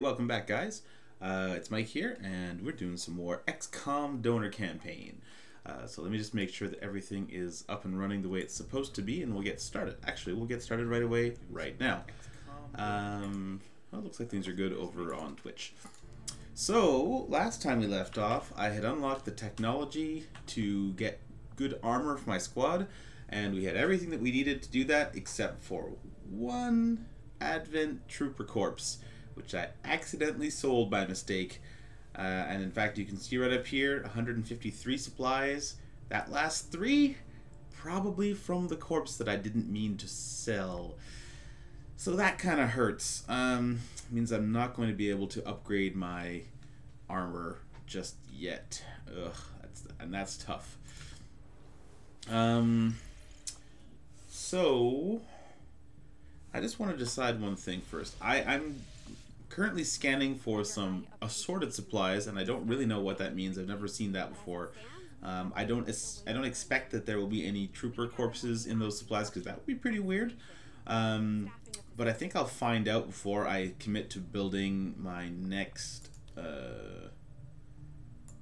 Welcome back, guys. Uh, it's Mike here, and we're doing some more XCOM donor campaign. Uh, so let me just make sure that everything is up and running the way it's supposed to be, and we'll get started. Actually, we'll get started right away, right now. Um, well, looks like things are good over on Twitch. So, last time we left off, I had unlocked the technology to get good armor for my squad, and we had everything that we needed to do that except for one Advent Trooper Corpse which I accidentally sold by mistake. Uh, and in fact, you can see right up here 153 supplies. That last three, probably from the corpse that I didn't mean to sell. So that kind of hurts. Um, means I'm not going to be able to upgrade my armor just yet. Ugh, that's, and that's tough. Um, so I just want to decide one thing first. I, I'm currently scanning for some assorted supplies, and I don't really know what that means. I've never seen that before. Um, I don't I don't expect that there will be any trooper corpses in those supplies because that would be pretty weird. Um, but I think I'll find out before I commit to building my next uh,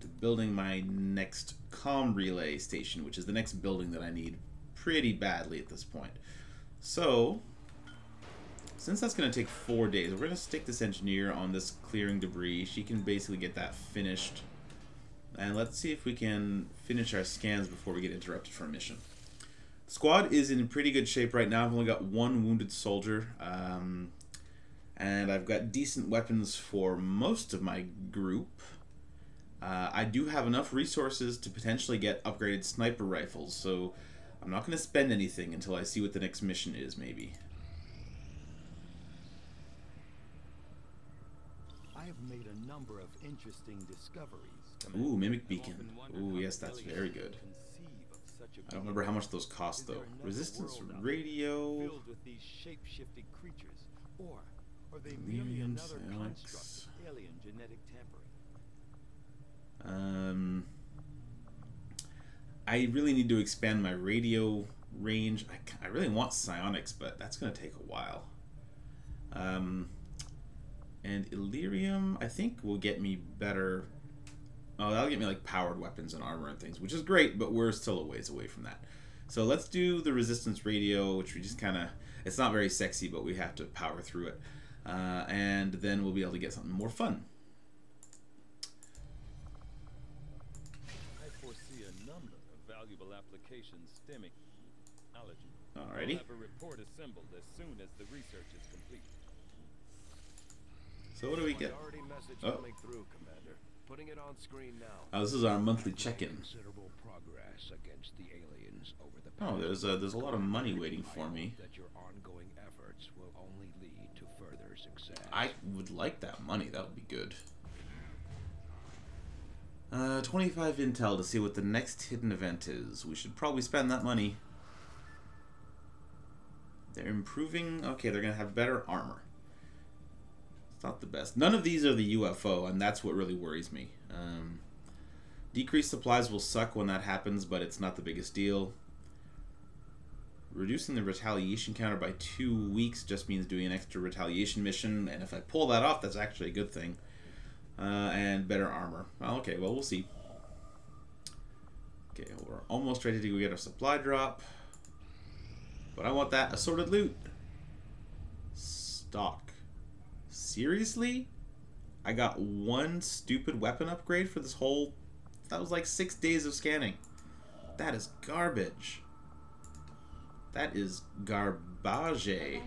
to building my next com relay station, which is the next building that I need pretty badly at this point. So since that's going to take four days, we're going to stick this engineer on this clearing debris. She can basically get that finished. And let's see if we can finish our scans before we get interrupted for a mission. Squad is in pretty good shape right now. I've only got one wounded soldier. Um, and I've got decent weapons for most of my group. Uh, I do have enough resources to potentially get upgraded sniper rifles, so I'm not going to spend anything until I see what the next mission is, maybe. Have made a number of interesting discoveries. Ooh, Mimic Beacon. Ooh, yes, that's very good. I don't remember how much those cost though. Resistance radio. Filled with these shape-shifting creatures, or are they merely another construct of alien genetic tampering? Um, I really need to expand my radio range. I, I really want psionics, but that's going to take a while. Um, and Elerium, I think, will get me better. Oh, that'll get me like powered weapons and armor and things, which is great, but we're still a ways away from that. So let's do the resistance radio, which we just kind of, it's not very sexy, but we have to power through it. Uh, and then we'll be able to get something more fun. I foresee a number of valuable applications stemming allergy. Alrighty. We'll have a report assembled as soon as the research is. So what do we get? Oh. oh, this is our monthly check-in. Oh, there's a, there's a lot of money waiting for me. I would like that money. That would be good. Uh, 25 intel to see what the next hidden event is. We should probably spend that money. They're improving. Okay, they're going to have better armor. It's not the best. None of these are the UFO, and that's what really worries me. Um, decreased supplies will suck when that happens, but it's not the biggest deal. Reducing the retaliation counter by two weeks just means doing an extra retaliation mission, and if I pull that off, that's actually a good thing. Uh, and better armor. Well, okay, well, we'll see. Okay, we're almost ready to go get our supply drop. But I want that assorted loot. Stock. Seriously? I got one stupid weapon upgrade for this whole... That was like six days of scanning. That is garbage. That is garbage.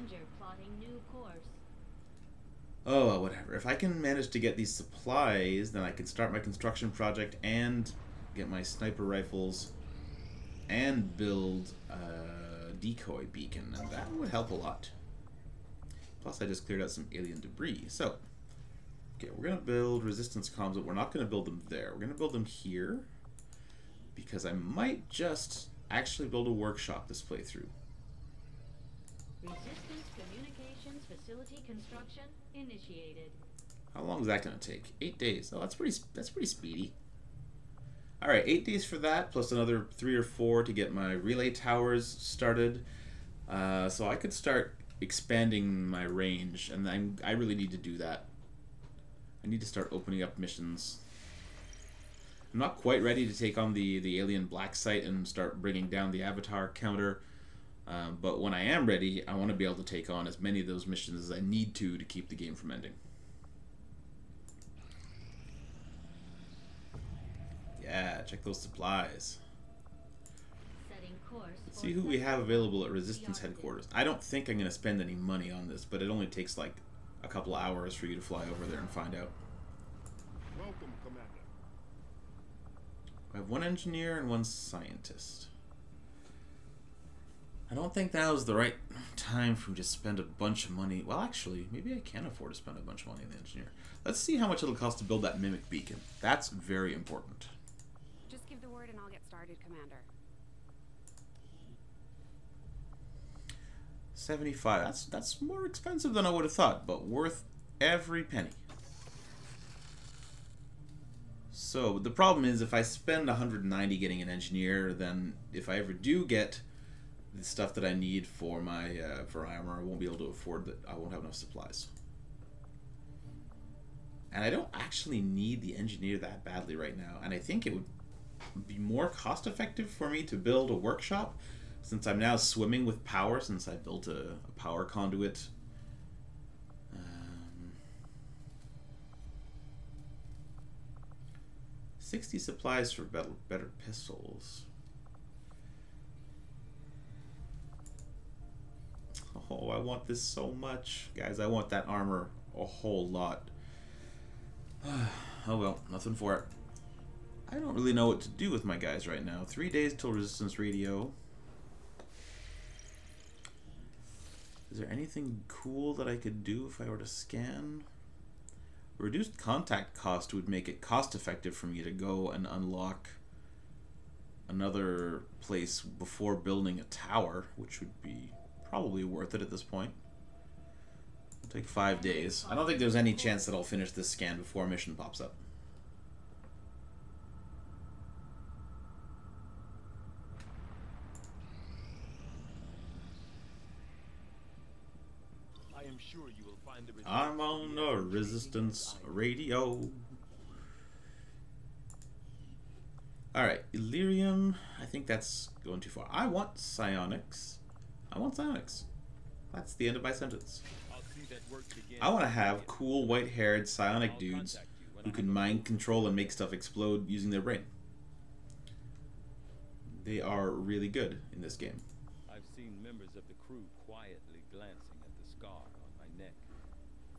Oh, whatever. If I can manage to get these supplies, then I can start my construction project and get my sniper rifles and build a decoy beacon, and that would help a lot. Plus, I just cleared out some alien debris. So, okay, we're going to build resistance comms, but we're not going to build them there. We're going to build them here because I might just actually build a workshop this playthrough. Resistance communications facility construction initiated. How long is that going to take? Eight days. Oh, that's pretty. That's pretty speedy. All right, eight days for that, plus another three or four to get my relay towers started. Uh, so I could start expanding my range, and I'm, I really need to do that. I need to start opening up missions. I'm not quite ready to take on the, the alien black site and start bringing down the avatar counter. Um, but when I am ready, I want to be able to take on as many of those missions as I need to to keep the game from ending. Yeah, check those supplies. Setting Let's see who we have available at Resistance headquarters. I don't think I'm going to spend any money on this, but it only takes like a couple hours for you to fly over there and find out. Welcome, Commander. I have one engineer and one scientist. I don't think that was the right time for me to spend a bunch of money. Well, actually, maybe I can afford to spend a bunch of money on the engineer. Let's see how much it'll cost to build that mimic beacon. That's very important. Just give the word and I'll get started, Commander. 75. That's that's more expensive than I would have thought, but worth every penny. So the problem is if I spend 190 getting an engineer, then if I ever do get the stuff that I need for my uh, for armor, I won't be able to afford that. I won't have enough supplies. And I don't actually need the engineer that badly right now. And I think it would be more cost effective for me to build a workshop since I'm now swimming with power since I built a, a power conduit. Um, 60 supplies for better, better pistols. Oh, I want this so much. Guys, I want that armor a whole lot. oh well, nothing for it. I don't really know what to do with my guys right now. Three days till resistance radio. Is there anything cool that I could do if I were to scan? Reduced contact cost would make it cost effective for me to go and unlock another place before building a tower, which would be probably worth it at this point. It'll take five days. I don't think there's any chance that I'll finish this scan before a mission pops up. I am sure you will find the I'm on the resistance radio. Alright, Elerium. I think that's going too far. I want psionics. I want psionics. That's the end of my sentence. I want to have cool white haired psionic dudes who can mind control and make stuff explode using their brain. They are really good in this game. I've seen members of the crew quietly glancing at the scar on my neck. If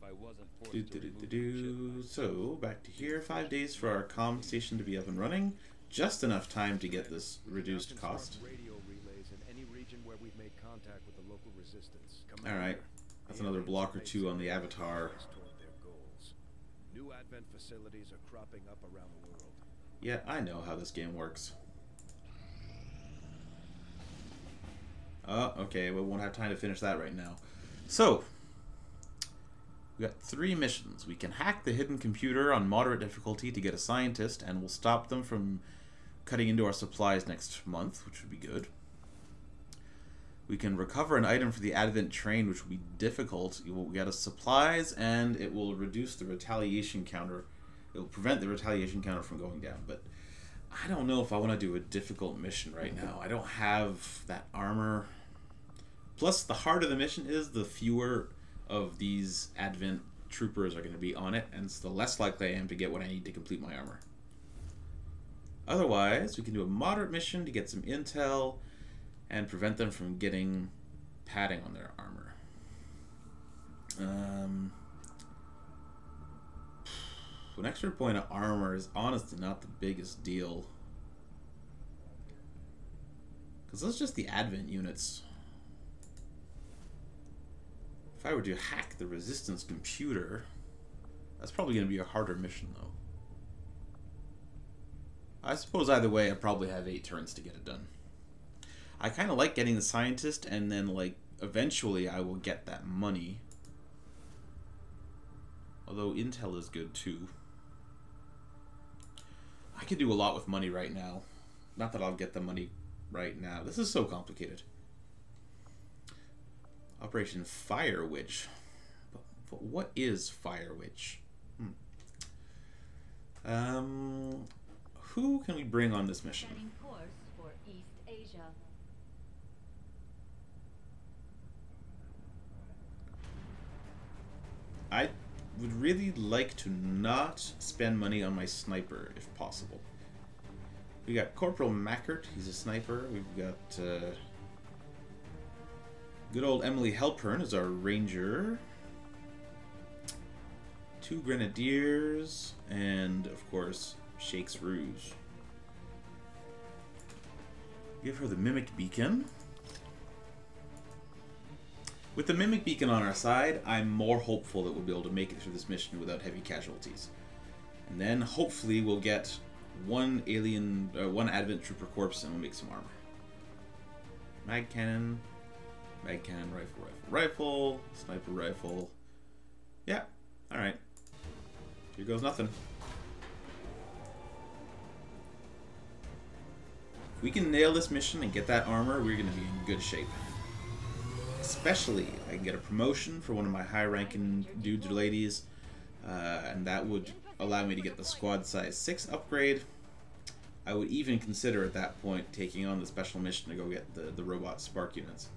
I wasn't forced Do, to do, do, remove do, the do. So, back to here. Five days for our comm station to be up and running. Just enough time to get this reduced cost. construct Radio relays in any region where we've made contact with the local resistance. All right. That's another block or two on the Avatar. progress toward their goals. New advent facilities are cropping up around the world. Yeah, I know how this game works. Oh, okay. We won't have time to finish that right now. So, we got three missions. We can hack the hidden computer on moderate difficulty to get a scientist, and we'll stop them from cutting into our supplies next month, which would be good. We can recover an item for the Advent train, which will be difficult. Will get us supplies, and it will reduce the retaliation counter. It will prevent the retaliation counter from going down. But I don't know if I want to do a difficult mission right now. I don't have that armor. Plus, the harder the mission is, the fewer of these Advent troopers are going to be on it, and so the less likely I am to get what I need to complete my armor. Otherwise, we can do a moderate mission to get some intel and prevent them from getting padding on their armor. Um, an extra point of armor is honestly not the biggest deal. Because are just the Advent units. If I were to hack the Resistance computer, that's probably going to be a harder mission, though. I suppose either way, I probably have eight turns to get it done. I kind of like getting the scientist, and then, like, eventually I will get that money. Although Intel is good, too. I could do a lot with money right now. Not that I'll get the money right now. This is so complicated. Operation Fire Witch. But, but what is Fire Witch? Hmm. Um, who can we bring on this mission? Setting course for East Asia. I would really like to not spend money on my sniper if possible. We got Corporal Mackert, he's a sniper. We've got uh, good old Emily Helpern is our ranger. Two grenadiers, and of course, Shakes Rouge. Give her the Mimic Beacon. With the Mimic Beacon on our side, I'm more hopeful that we'll be able to make it through this mission without heavy casualties. And then hopefully we'll get one alien, uh, one Advent Trooper corpse and we'll make some armor. Mag cannon, mag cannon, rifle, rifle, rifle, sniper rifle. Yeah, alright. Here goes nothing. If we can nail this mission and get that armor, we're going to be in good shape. Especially, if I can get a promotion for one of my high-ranking dudes or ladies, uh, and that would allow me to get the squad size 6 upgrade. I would even consider at that point taking on the special mission to go get the, the robot spark units.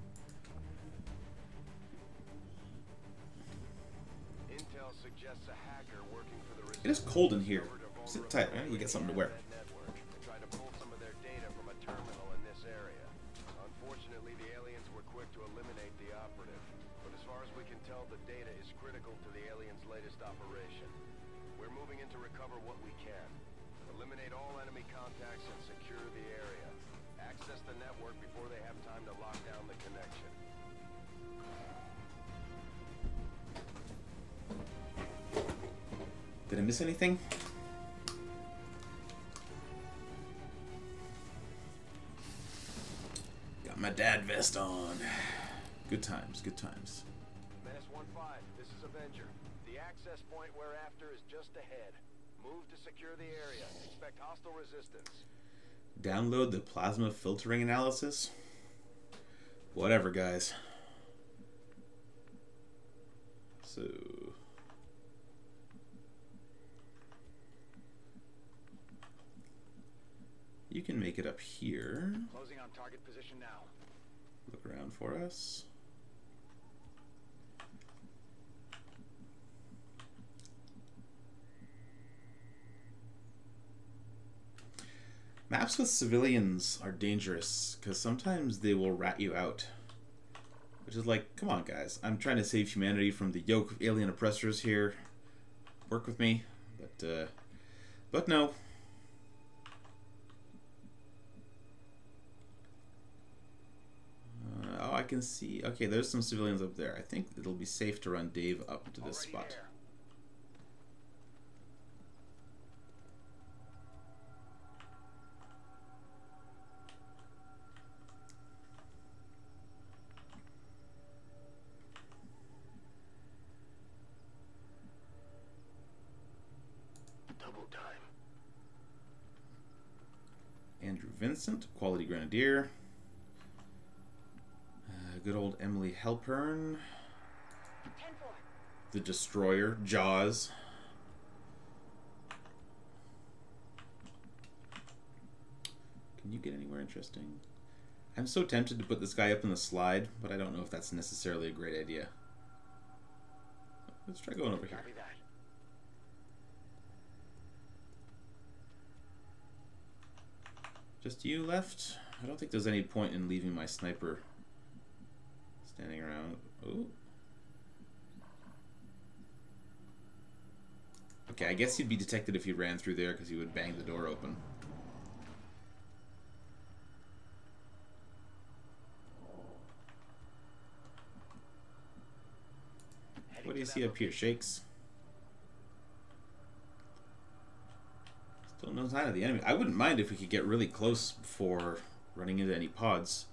It is cold in here. Sit tight, man. You get something to wear. Miss anything? Got my dad vest on. Good times, good times. Menace 1-5, this is Avenger. The access point we're after is just ahead. Move to secure the area. Expect hostile resistance. Download the plasma filtering analysis. Whatever, guys. So. You can make it up here. Closing on target position now. Look around for us. Maps with civilians are dangerous because sometimes they will rat you out. Which is like, come on, guys. I'm trying to save humanity from the yoke of alien oppressors here. Work with me, but uh, but no. Uh, oh, I can see. Okay, there's some civilians up there. I think it'll be safe to run Dave up to this Already spot. there. Double time. Andrew Vincent, Quality Grenadier. Good old Emily Helpern. The Destroyer, Jaws. Can you get anywhere interesting? I'm so tempted to put this guy up in the slide, but I don't know if that's necessarily a great idea. Let's try going over here. Just you left? I don't think there's any point in leaving my sniper standing around. Ooh. Okay, I guess he'd be detected if he ran through there because he would bang the door open. What do you see up here, Shakes? Still no sign of the enemy. I wouldn't mind if we could get really close before running into any pods.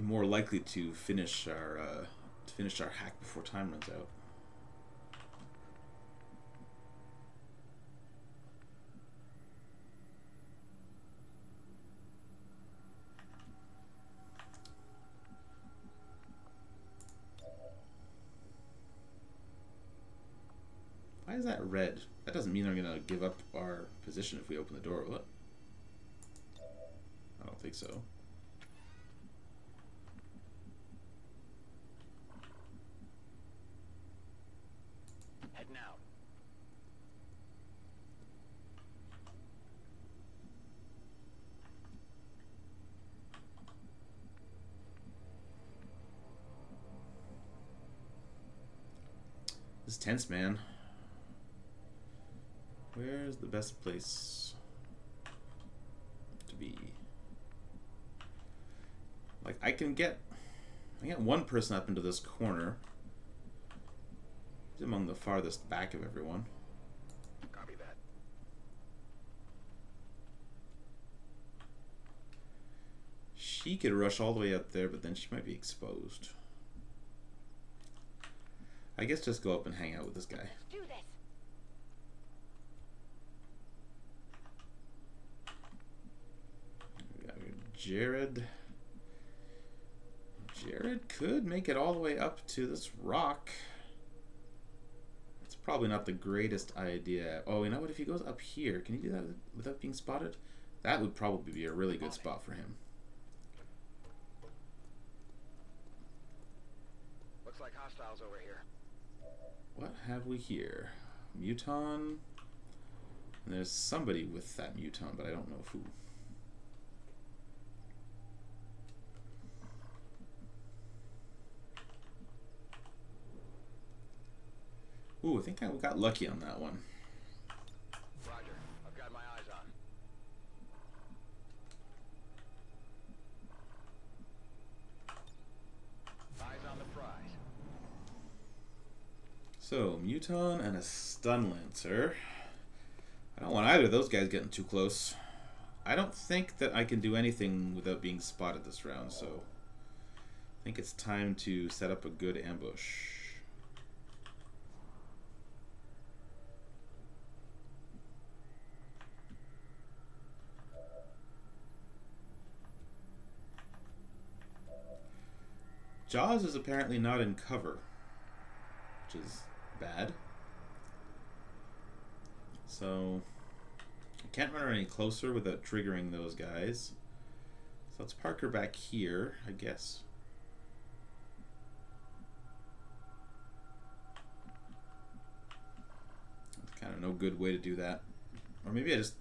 More likely to finish our uh, to finish our hack before time runs out. Why is that red? That doesn't mean they're gonna give up our position if we open the door, it? I don't think so. Heading out. This is tense, man. Where's the best place to be? Like I can get I get one person up into this corner. He's among the farthest back of everyone. Copy that. She could rush all the way up there, but then she might be exposed. I guess just go up and hang out with this guy. This. Jared. Jared could make it all the way up to this rock. It's probably not the greatest idea. Oh, you know what? If he goes up here, can he do that without being spotted? That would probably be a really good spot for him. Looks like hostiles over here. What have we here? Muton. And there's somebody with that Muton, but I don't know who. Ooh, I think I got lucky on that one. Roger. I've got my eyes on. Eyes on the prize. So, Muton and a Stun Lancer. I don't want either of those guys getting too close. I don't think that I can do anything without being spotted this round, so I think it's time to set up a good ambush. Jaws is apparently not in cover, which is bad. So I can't run her any closer without triggering those guys. So let's park her back here, I guess. That's kind of no good way to do that. Or maybe I just...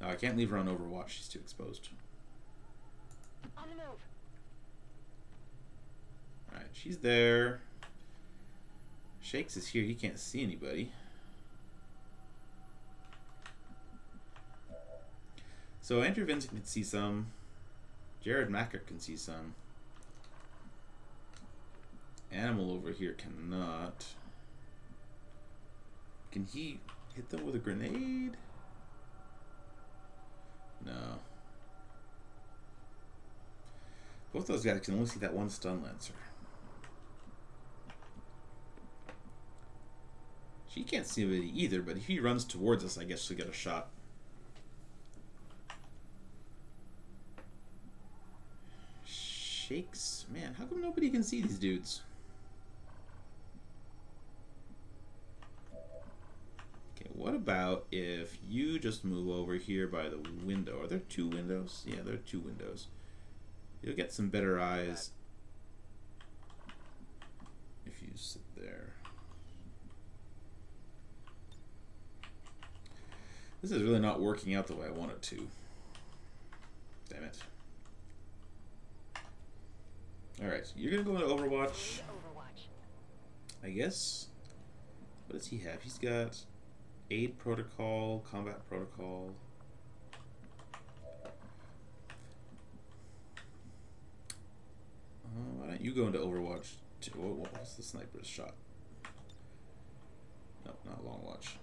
No, I can't leave her on Overwatch. She's too exposed. On the move. Alright, she's there. Shakes is here. He can't see anybody. So Andrew Vincent can see some. Jared Macker can see some. Animal over here cannot. Can he hit them with a grenade? No. Both those guys can only see that one stun lancer. She can't see anybody either, but if he runs towards us, I guess she'll get a shot. Shakes. Man, how come nobody can see these dudes? Okay, what about if you just move over here by the window? Are there two windows? Yeah, there are two windows. You'll get some better eyes if you sit there. This is really not working out the way I want it to. Damn it. Alright, you're gonna go into Overwatch. I guess. What does he have? He's got aid protocol, combat protocol. Uh, why don't you go into Overwatch? Too? What, what was the sniper's shot? No, not long watch.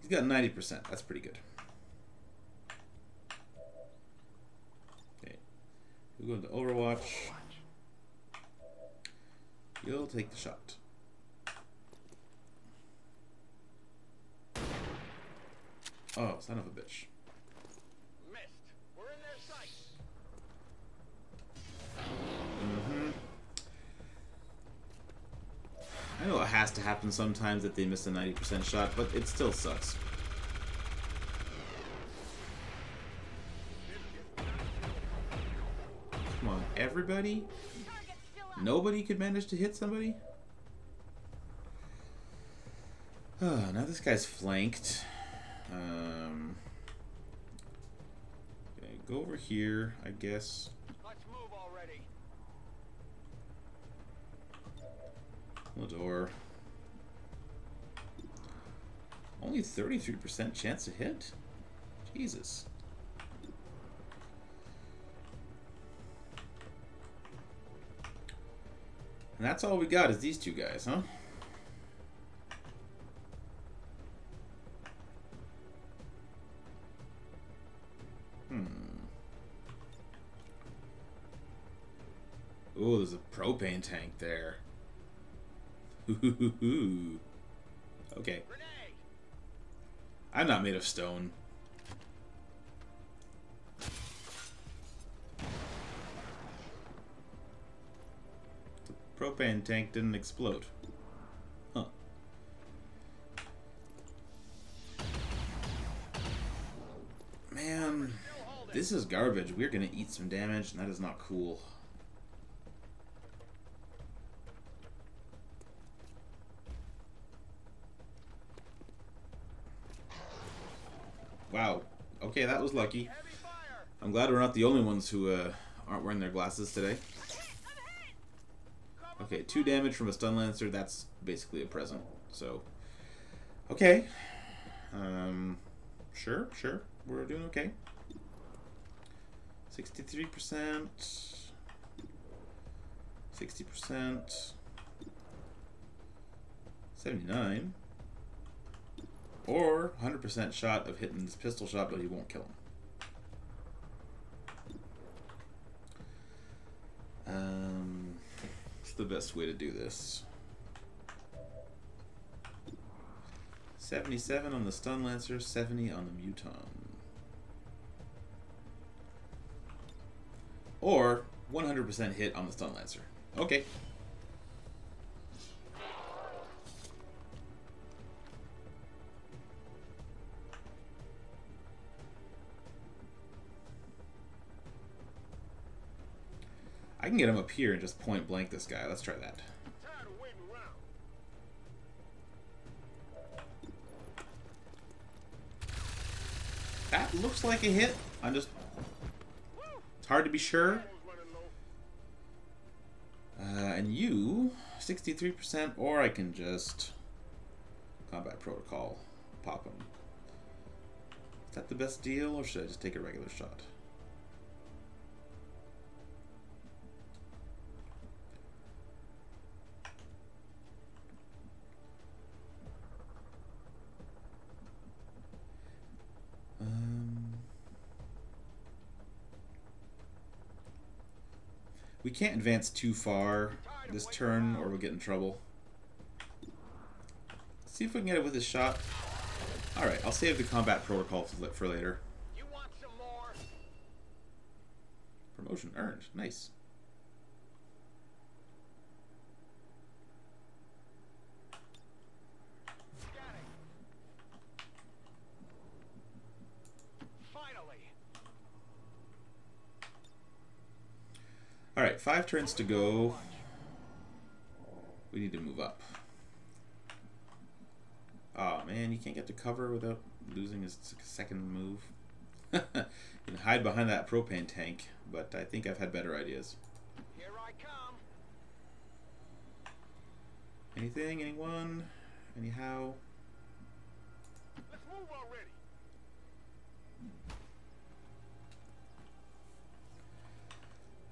He's got 90%. That's pretty good. Okay. We'll go into Overwatch. You'll take the shot. Oh, son of a bitch. I know it has to happen sometimes that they miss a 90% shot, but it still sucks. Come on, everybody? Nobody could manage to hit somebody? Ah, now this guy's flanked. Um, go over here, I guess. Let's move already. Lador. Only 33% chance to hit? Jesus. And that's all we got is these two guys, huh? Hmm. Ooh, there's a propane tank there. Okay. I'm not made of stone. The propane tank didn't explode. Huh. Man, this is garbage. We're gonna eat some damage, and that is not cool. Wow. Okay, that was lucky. I'm glad we're not the only ones who uh, aren't wearing their glasses today. Okay, two damage from a stun lancer. That's basically a present. So, okay. Um, sure, sure. We're doing okay. Sixty-three percent. Sixty percent. Seventy-nine. Or 100% shot of hitting this pistol shot, but he won't kill him. Um, what's the best way to do this? 77 on the Stun Lancer, 70 on the Muton. Or 100% hit on the Stun Lancer. Okay. I can get him up here and just point blank this guy. Let's try that. That looks like a hit. I'm just. It's hard to be sure. Uh, and you, 63%, or I can just. Combat Protocol. Pop him. Is that the best deal, or should I just take a regular shot? Can't advance too far this turn, or we'll get in trouble. See if we can get it with a shot. Alright, I'll save the combat protocol for for later. You want some more? Promotion earned. Nice. Scanning. Finally. Alright, five turns to go. We need to move up. Oh man, you can't get to cover without losing his second move. you can hide behind that propane tank, but I think I've had better ideas. Here I come. Anything? Anyone? Anyhow? Let's move already.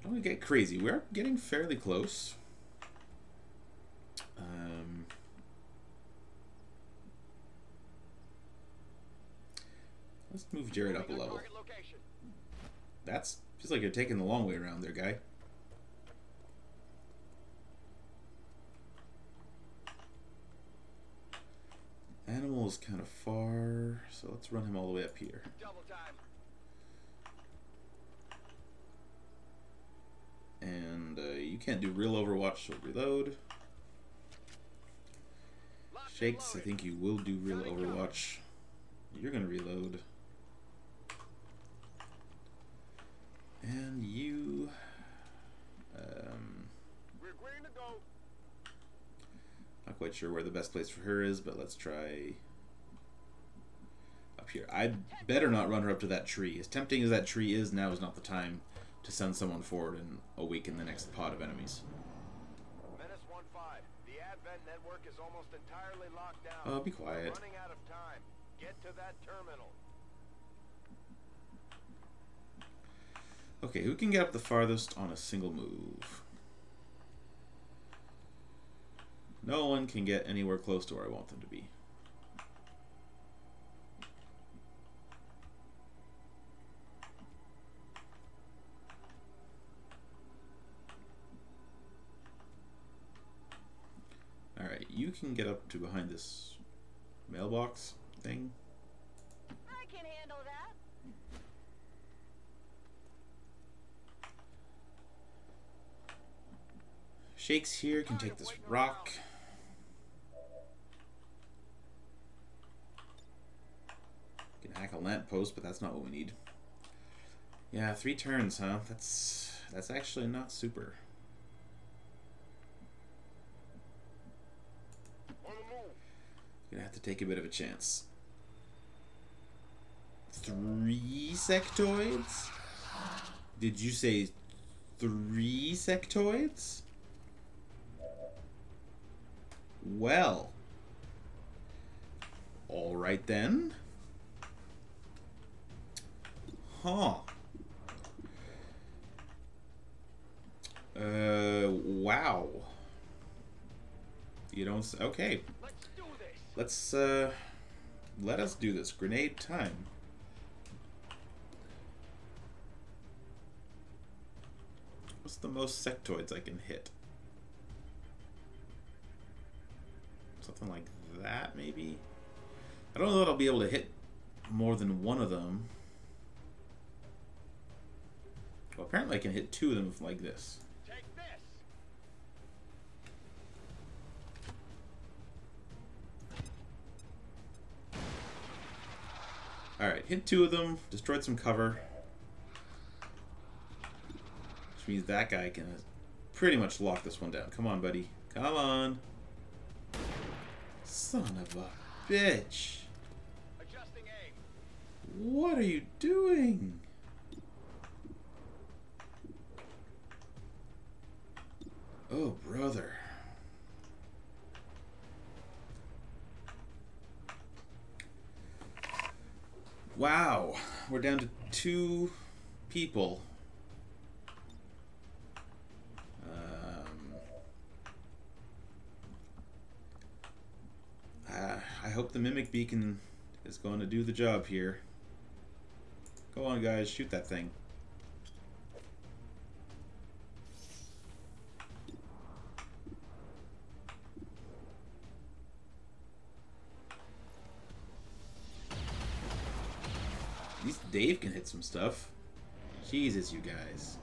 Don't wanna get crazy. We're getting fairly close. Um, let's move Jared up a level. That's feels like you're taking the long way around there, guy. Animal is kind of far, so let's run him all the way up here. Double time. And uh, you can't do real Overwatch, so reload. Shakes, I think you will do real Overwatch. You're gonna reload. And you... Um, We're agreeing to go. not quite sure where the best place for her is, but let's try up here. I'd better not run her up to that tree. As tempting as that tree is, now is not the time to send someone forward and awaken the next pod of enemies. Menace 1-5. The Advent network is almost entirely locked down. Oh, be quiet. We're running out of time. Get to that terminal. Okay, who can get up the farthest on a single move? No one can get anywhere close to where I want them to be. Alright, you can get up to behind this mailbox thing. I can handle that. Shakes here can take this rock. Can hack a lamp post, but that's not what we need. Yeah, three turns, huh? That's that's actually not super. On the move. Gonna have to take a bit of a chance. Three sectoids? Did you say three sectoids? Well. Alright then. Huh. Uh, wow. You don't. Okay. Let's uh let us do this. Grenade time. What's the most sectoids I can hit? Something like that, maybe? I don't know that I'll be able to hit more than one of them. Well, apparently I can hit two of them like this. Alright, hit two of them, destroyed some cover. Which means that guy can pretty much lock this one down. Come on, buddy. Come on. Son of a bitch. Adjusting aim. What are you doing? Oh, brother. Wow. We're down to two people. Um, I hope the Mimic Beacon is going to do the job here. Go on, guys, shoot that thing. Dave can hit some stuff. Jesus, you guys.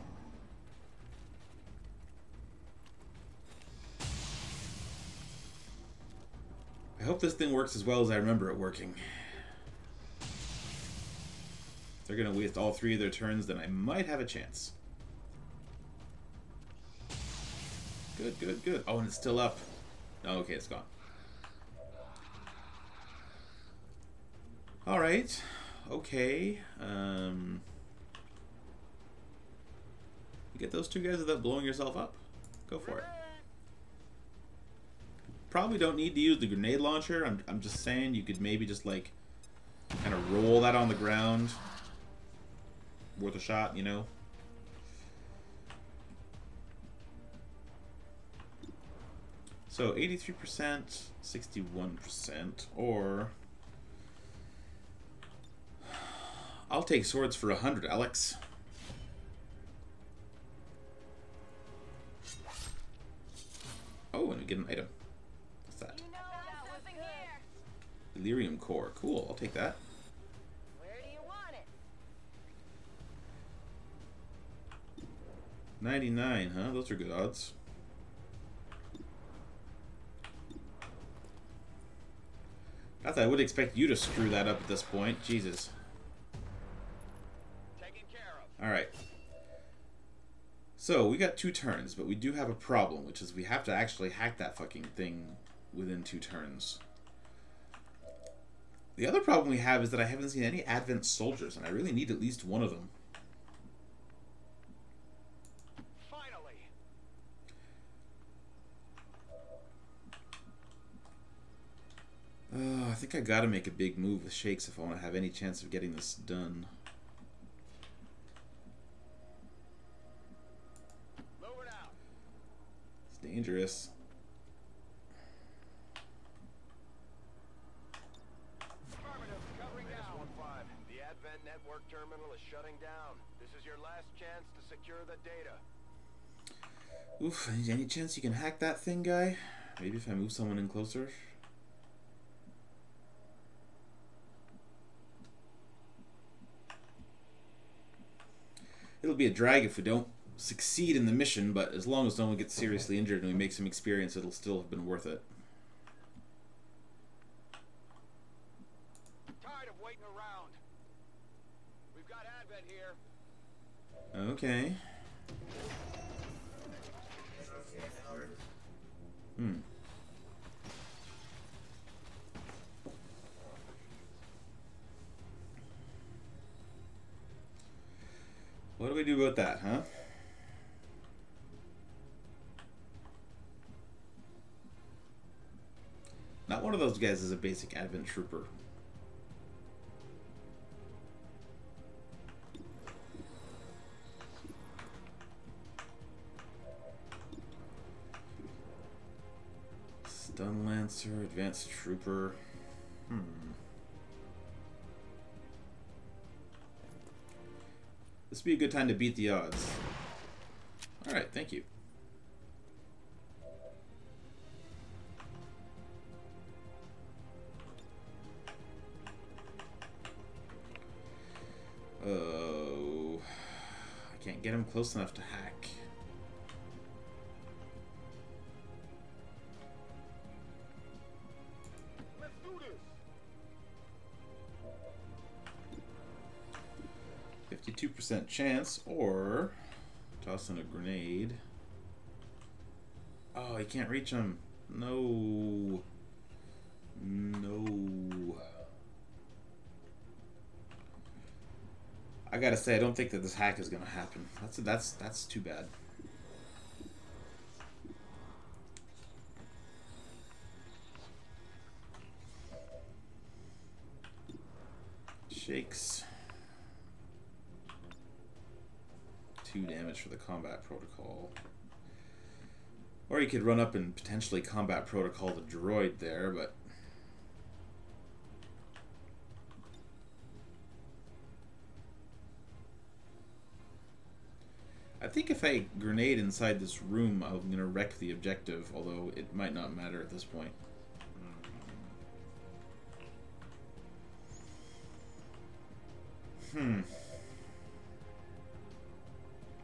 I hope this thing works as well as I remember it working. If they're gonna waste all three of their turns, then I might have a chance. Good, good, good. Oh, and it's still up. Oh, okay, it's gone. All right. Okay. Um, you get those two guys without blowing yourself up. Go for it. Probably don't need to use the grenade launcher. I'm, I'm just saying you could maybe just like kind of roll that on the ground. Worth a shot, you know. So 83%, 61%, or I'll take swords for a 100, Alex. Oh, and we get an item. What's that? You know that something. Delirium core. Cool, I'll take that. Where do you want it? 99, huh? Those are good odds. Not that I would expect you to screw that up at this point. Jesus. Of. Alright. So, we got two turns, but we do have a problem, which is we have to actually hack that fucking thing within two turns. The other problem we have is that I haven't seen any Advent soldiers, and I really need at least one of them. Finally. Uh, I think I gotta make a big move with Shakes if I want to have any chance of getting this done. Moving out. It's dangerous. Affirmative. Covering down. 1-5. The Advent network terminal is shutting down. This is your last chance to secure the data. Oof, any- any chance you can hack that thing, guy? Maybe if I move someone in closer? It'll be a drag if we don't succeed in the mission, but as long as no one gets seriously injured and we make some experience, it'll still have been worth it. Tired of waiting around. We've got Advent here. Okay. Hmm. What do we do about that, huh? Not one of those guys is a basic Advent Trooper. Stun Lancer, Advanced Trooper. Hmm. This would be a good time to beat the odds. Alright, thank you. Close enough to hack. Fifty-two percent chance, or toss in a grenade. Oh, he can't reach him. No. No. I gotta say, I don't think that this hack is gonna happen. That's that's that's too bad. Shakes. Two damage for the combat protocol. Or you could run up and potentially combat protocol the droid there, but if I grenade inside this room, I'm gonna wreck the objective, although it might not matter at this point. Hmm.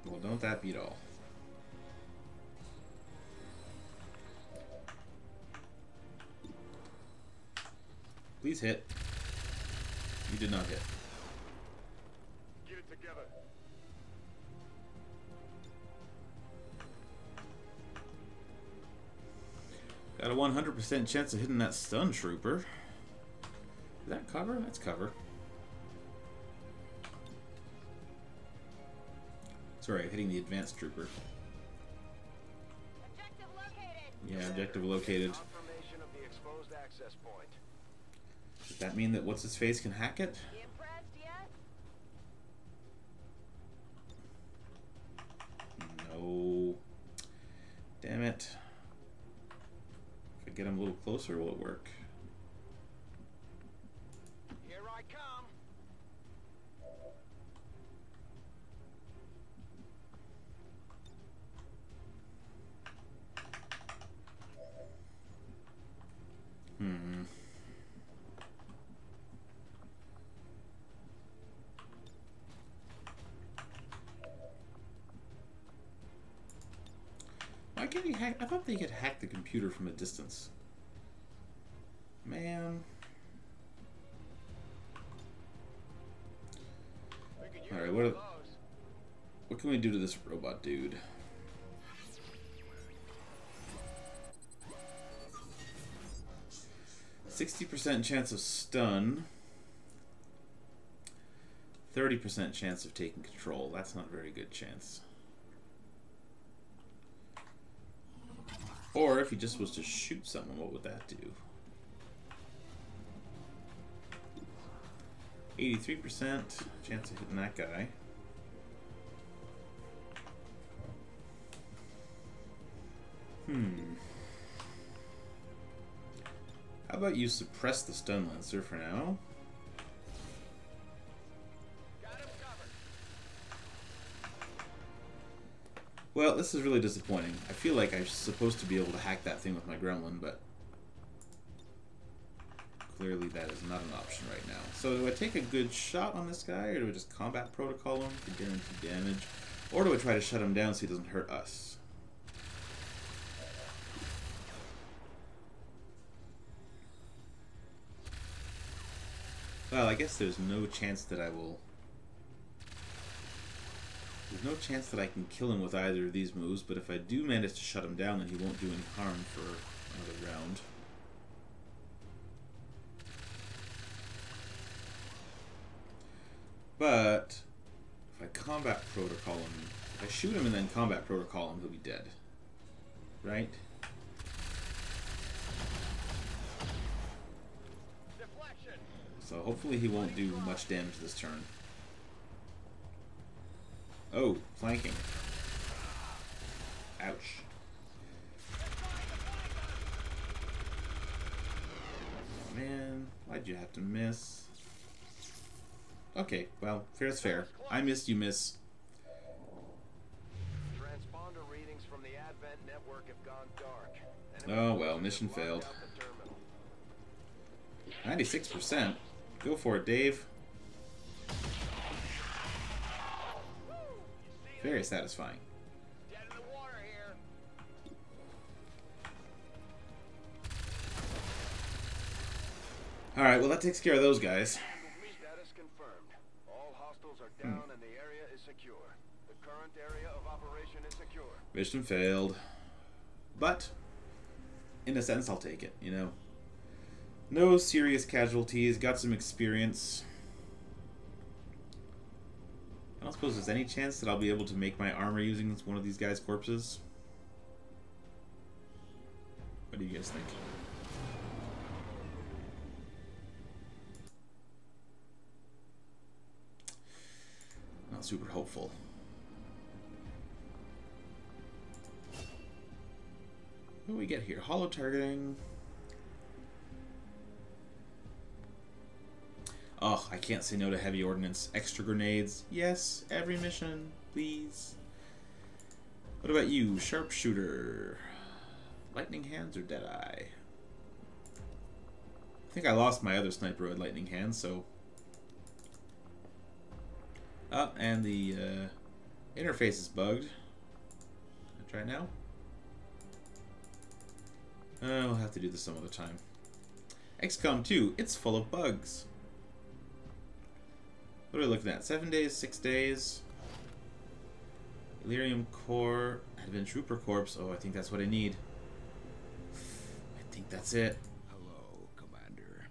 Well, don't that beat all? Please hit. You did not hit. Get it together. Got a 100% chance of hitting that stun trooper. Is that cover? That's cover. Sorry, hitting the advanced trooper. Objective. Yeah, objective located. Of the exposed access point. Does that mean that what's his face can hack it? You impressed yet? No. Damn it. Get him a little closer, will it work? the computer from a distance. Man. Alright, what, what can we do to this robot dude? Sixty percent chance of stun. Thirty percent chance of taking control. That's not a very good chance. Or if he just was to shoot someone, what would that do? 83% chance of hitting that guy. Hmm. How about you suppress the stun lancer for now? Well, this is really disappointing. I feel like I'm supposed to be able to hack that thing with my gremlin, but clearly that is not an option right now. So do I take a good shot on this guy, or do I just combat protocol him for guaranteed damage? Or do I try to shut him down so he doesn't hurt us? Well, I guess there's no chance that I will... There's no chance that I can kill him with either of these moves, but if I do manage to shut him down, then he won't do any harm for another round. But if I combat protocol him, if I shoot him and then combat protocol him, he'll be dead. Right? So hopefully he won't do much damage this turn. Oh, flanking. Ouch. Man, why'd you have to miss? Okay, well, fair's fair. I missed, you miss. Transponder readings from the Advent network have gone dark. Oh, well, mission failed. out the terminal. 96%. Go for it, Dave. Very satisfying. Dead in the water here. Alright, well that takes care of those guys. Status confirmed. All hostiles are down and the area is secure. The current area of operation is secure. Mission failed. But, in a sense, I'll take it, you know. No serious casualties, got some experience. Don't suppose there's any chance that I'll be able to make my armor using one of these guys' corpses. What do you guys think? Not super hopeful. What do we get here? Holo targeting. Oh, I can't say no to heavy ordnance. Extra grenades. Yes, every mission, please. What about you? Sharpshooter. Lightning hands or Deadeye? I think I lost my other sniper had lightning hands, so. Oh, and the uh, interface is bugged. Can I try now? Uh, we'll have to do this some other time. XCOM 2, it's full of bugs. What are we looking at? Seven days, six days. Elerium Core, Advent Trooper Corps. Oh, I think that's what I need. I think that's it. Hello, Commander.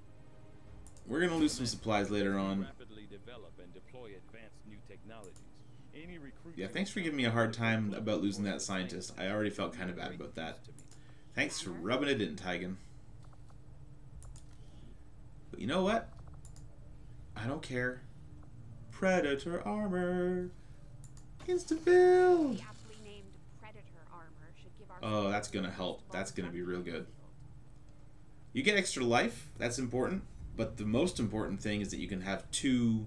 We're gonna lose some supplies later on. Rapidly develop and deploy advanced new technologies. Any Yeah, thanks for giving me a hard time about losing that scientist. I already felt kind of bad about that. Thanks for rubbing it in, Tygan. But you know what? I don't care. Predator armor. Instant build. The aptly named Predator armor should give our Oh, that's gonna help. That's gonna be real good. You get extra life. That's important. But the most important thing is that you can have two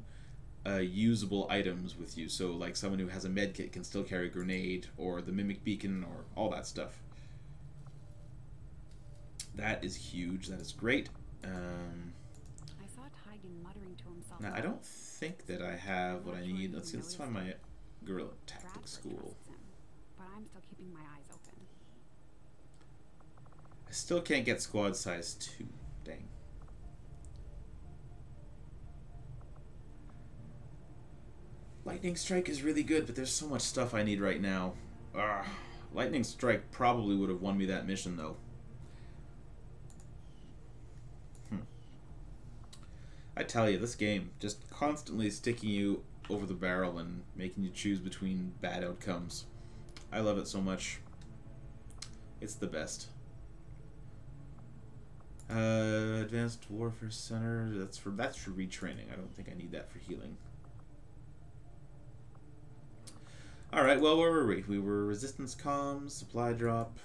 uh, usable items with you. So, like someone who has a med kit can still carry a grenade, or the mimic beacon, or all that stuff. That is huge. That is great. Um, I saw Tygan muttering to himself. now, I don't think that I have what I need. Let's see. Let's find my guerrilla tactics school. but I'm still keeping my eyes open. I still can't get squad size two. Dang. Lightning Strike is really good, but there's so much stuff I need right now. Ugh. Lightning Strike probably would have won me that mission, though. Hmm. I tell you, this game just constantly sticking you over the barrel and making you choose between bad outcomes. I love it so much. It's the best. Uh, Advanced Warfare Center. That's for that's for retraining. I don't think I need that for healing. All right. Well, where were we? We were resistance comms, supply drop.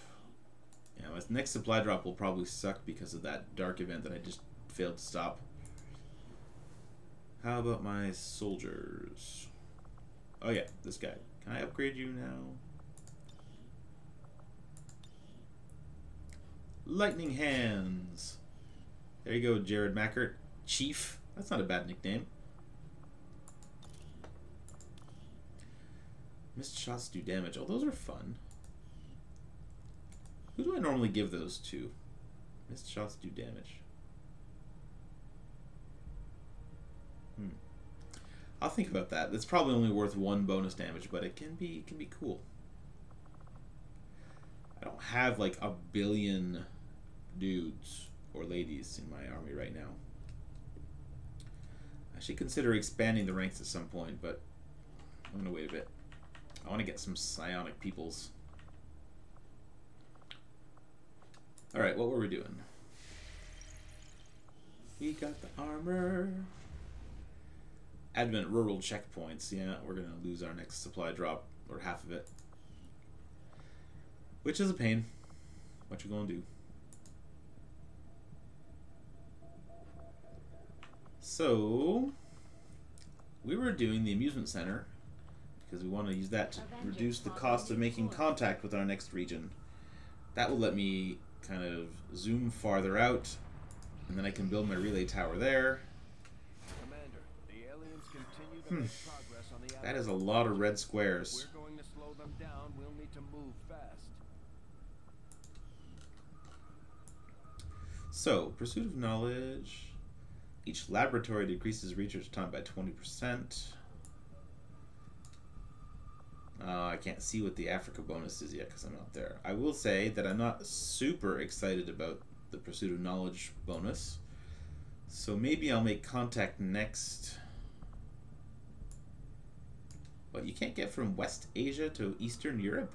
Yeah, my next supply drop will probably suck because of that dark event that I just failed to stop. How about my soldiers? Oh yeah, this guy. Can I upgrade you now? Lightning Hands. There you go, Jared Mackert. Chief. That's not a bad nickname. Missed shots do damage. Oh, those are fun. Who do I normally give those to? Missed shots do damage. I'll think about that. It's probably only worth one bonus damage, but it can be it can be cool. I don't have like a billion dudes or ladies in my army right now. I should consider expanding the ranks at some point, but I'm gonna wait a bit. I want to get some psionic peoples. Alright, what were we doing? We got the armor. Advent rural checkpoints. Yeah, we're gonna lose our next supply drop, or half of it. Which is a pain. What you gonna do? So, we were doing the amusement center because we want to use that to reduce the cost of making contact with our next region. That will let me kind of zoom farther out, and then I can build my relay tower there. Commander, the aliens continue to make progress on the Hmm. That is a lot of red squares. We're going to slow them down. We'll need to move fast. So, pursuit of knowledge. Each laboratory decreases research time by 20%. Uh, I can't see what the Africa bonus is yet because I'm not there. I will say that I'm not super excited about the pursuit of knowledge bonus. So maybe I'll make contact next. What, you can't get from West Asia to Eastern Europe?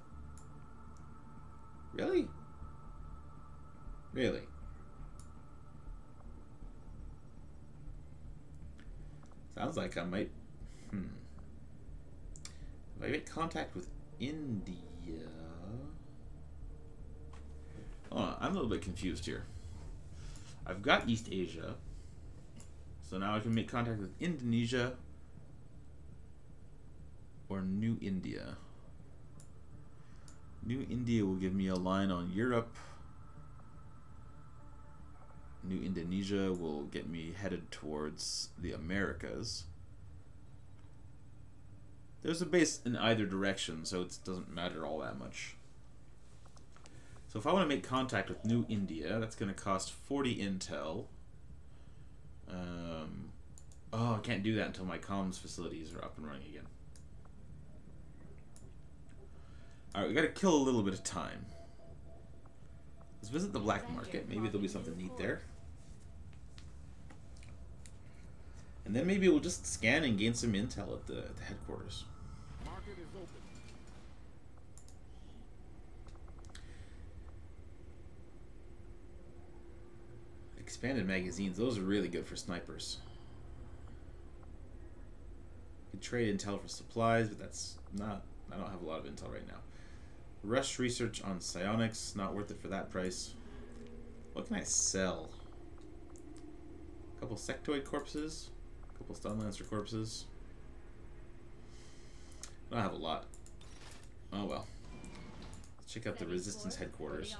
Really? Really? Sounds like I might. Hmm. If I make contact with India. Hold on, I'm a little bit confused here. I've got East Asia. So now I can make contact with Indonesia or New India. New India will give me a line on Europe. New Indonesia will get me headed towards the Americas. There's a base in either direction, so it doesn't matter all that much. So if I want to make contact with New India, that's going to cost 40 intel. Um, oh, I can't do that until my comms facilities are up and running again. Alright, we got to kill a little bit of time. Let's visit the black market. Maybe there'll be something neat there. And then maybe we'll just scan and gain some intel at the, at the headquarters. Market is open. Expanded magazines, those are really good for snipers. You can trade intel for supplies, but that's not. I don't have a lot of intel right now. Rush research on psionics, not worth it for that price. What can I sell? A couple sectoid corpses, a couple stun lancer corpses. I don't have a lot. Oh well. Let's check out the resistance headquarters.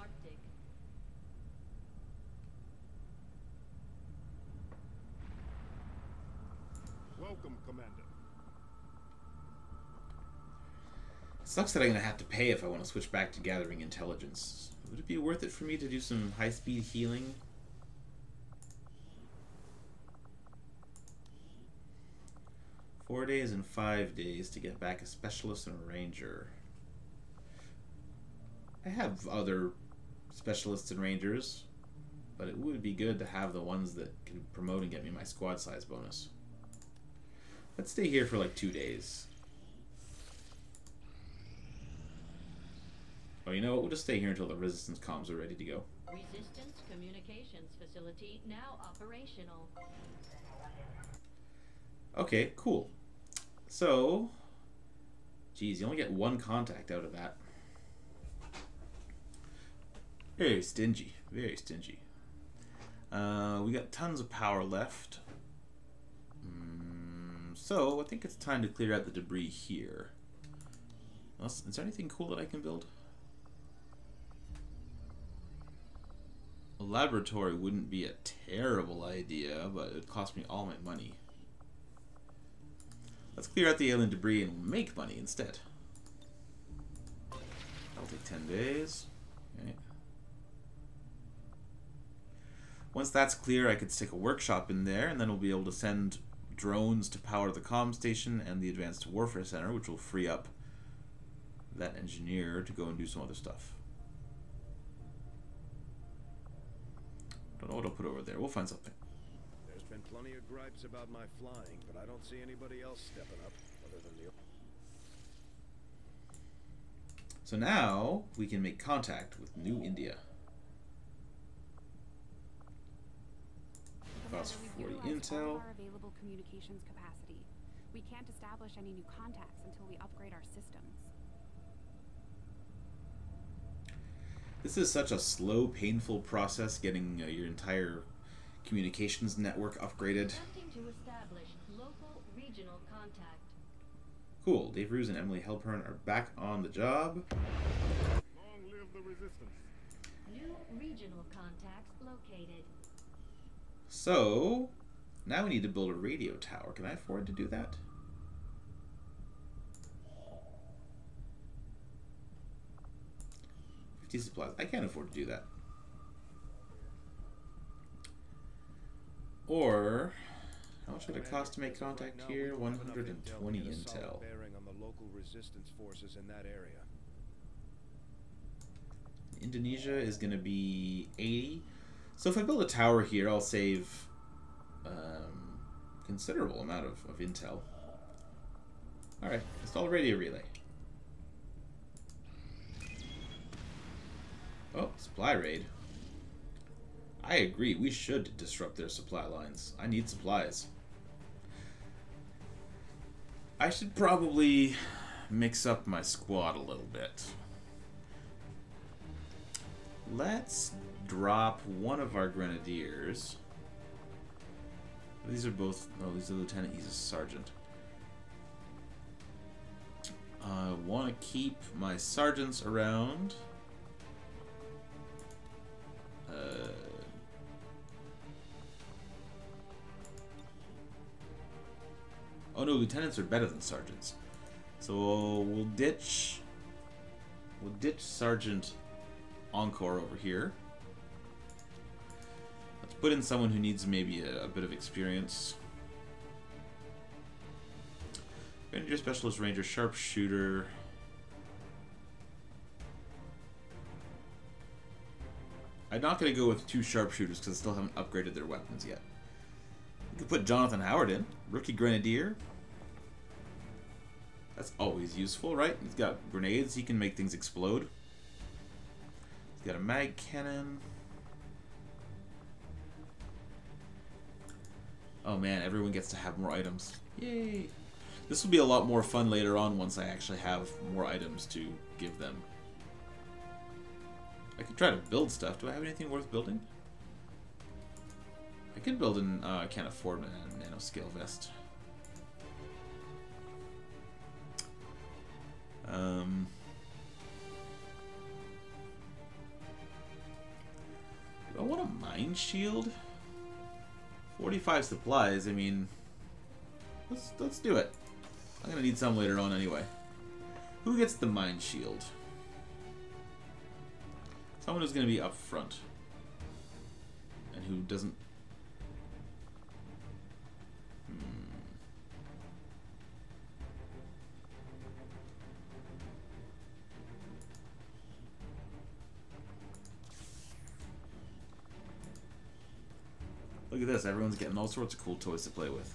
Welcome, Commander. Sucks that I'm gonna have to pay if I want to switch back to gathering intelligence. Would it be worth it for me to do some high speed healing? Four days and five days to get back a specialist and a ranger. I have other specialists and rangers, but it would be good to have the ones that can promote and get me my squad size bonus. Let's stay here for like two days. Oh, you know what? We'll just stay here until the resistance comms are ready to go. Resistance Communications Facility now operational. Okay, cool. So, geez, you only get one contact out of that. Very stingy. Very stingy. Uh, we got tons of power left. Mm, so, I think it's time to clear out the debris here. Is there anything cool that I can build? A laboratory wouldn't be a terrible idea, but it would cost me all my money. Let's clear out the alien debris and make money instead. That'll take 10 days. Once that's clear, I could stick a workshop in there, and then we'll be able to send drones to power the comm station and the Advanced Warfare Center, which will free up that engineer to go and do some other stuff. Don't know what I'll put over there. We'll find something. There's been plenty of gripes about my flying, but I don't see anybody else stepping up other than the. So now we can make contact with New India. Cost Commander, 40 we've utilized all intel. our available communications capacity. We can't establish any new contacts until we upgrade our systems. This is such a slow, painful process getting uh, your entire communications network upgraded. To establish local regional contact. Cool. Dave Roos and Emily Helpern are back on the job. Long live the resistance. New regional contacts located. So now we need to build a radio tower. Can I afford to do that? Fifty supplies. I can't afford to do that. Or how much would it cost to make contact Right now, here? we don't One have enough hundred and intel to twenty get a solid intel. Bearing on the local resistance forces in that area. Indonesia is going to be 80. So if I build a tower here, I'll save um, considerable amount of, of intel. Alright, install radio relay. Oh, supply raid. I agree, we should disrupt their supply lines. I need supplies. I should probably mix up my squad a little bit. Let's drop one of our grenadiers. These are both. Oh, he's a lieutenant. He's a sergeant. I want to keep my sergeants around. Uh, oh no, lieutenants are better than sergeants. So we'll ditch. We'll ditch Sergeant Encore over here. Let's put in someone who needs maybe a, a bit of experience. Grenadier Specialist Ranger Sharpshooter. I'm not going to go with two sharpshooters because I still haven't upgraded their weapons yet. We could put Jonathan Howard in. Rookie Grenadier. That's always useful, right? He's got grenades. He can make things explode. He's got a mag cannon. Oh man, everyone gets to have more items. Yay! This will be a lot more fun later on once I actually have more items to give them. I could try to build stuff. Do I have anything worth building? I could build an... Uh, I can't afford a nanoscale vest. Um... Do I want a mind shield? 45 supplies, I mean... Let's, let's do it. I'm gonna need some later on anyway. Who gets the mind shield? Someone who's going to be up front. And who doesn't... Hmm. Look at this, everyone's getting all sorts of cool toys to play with.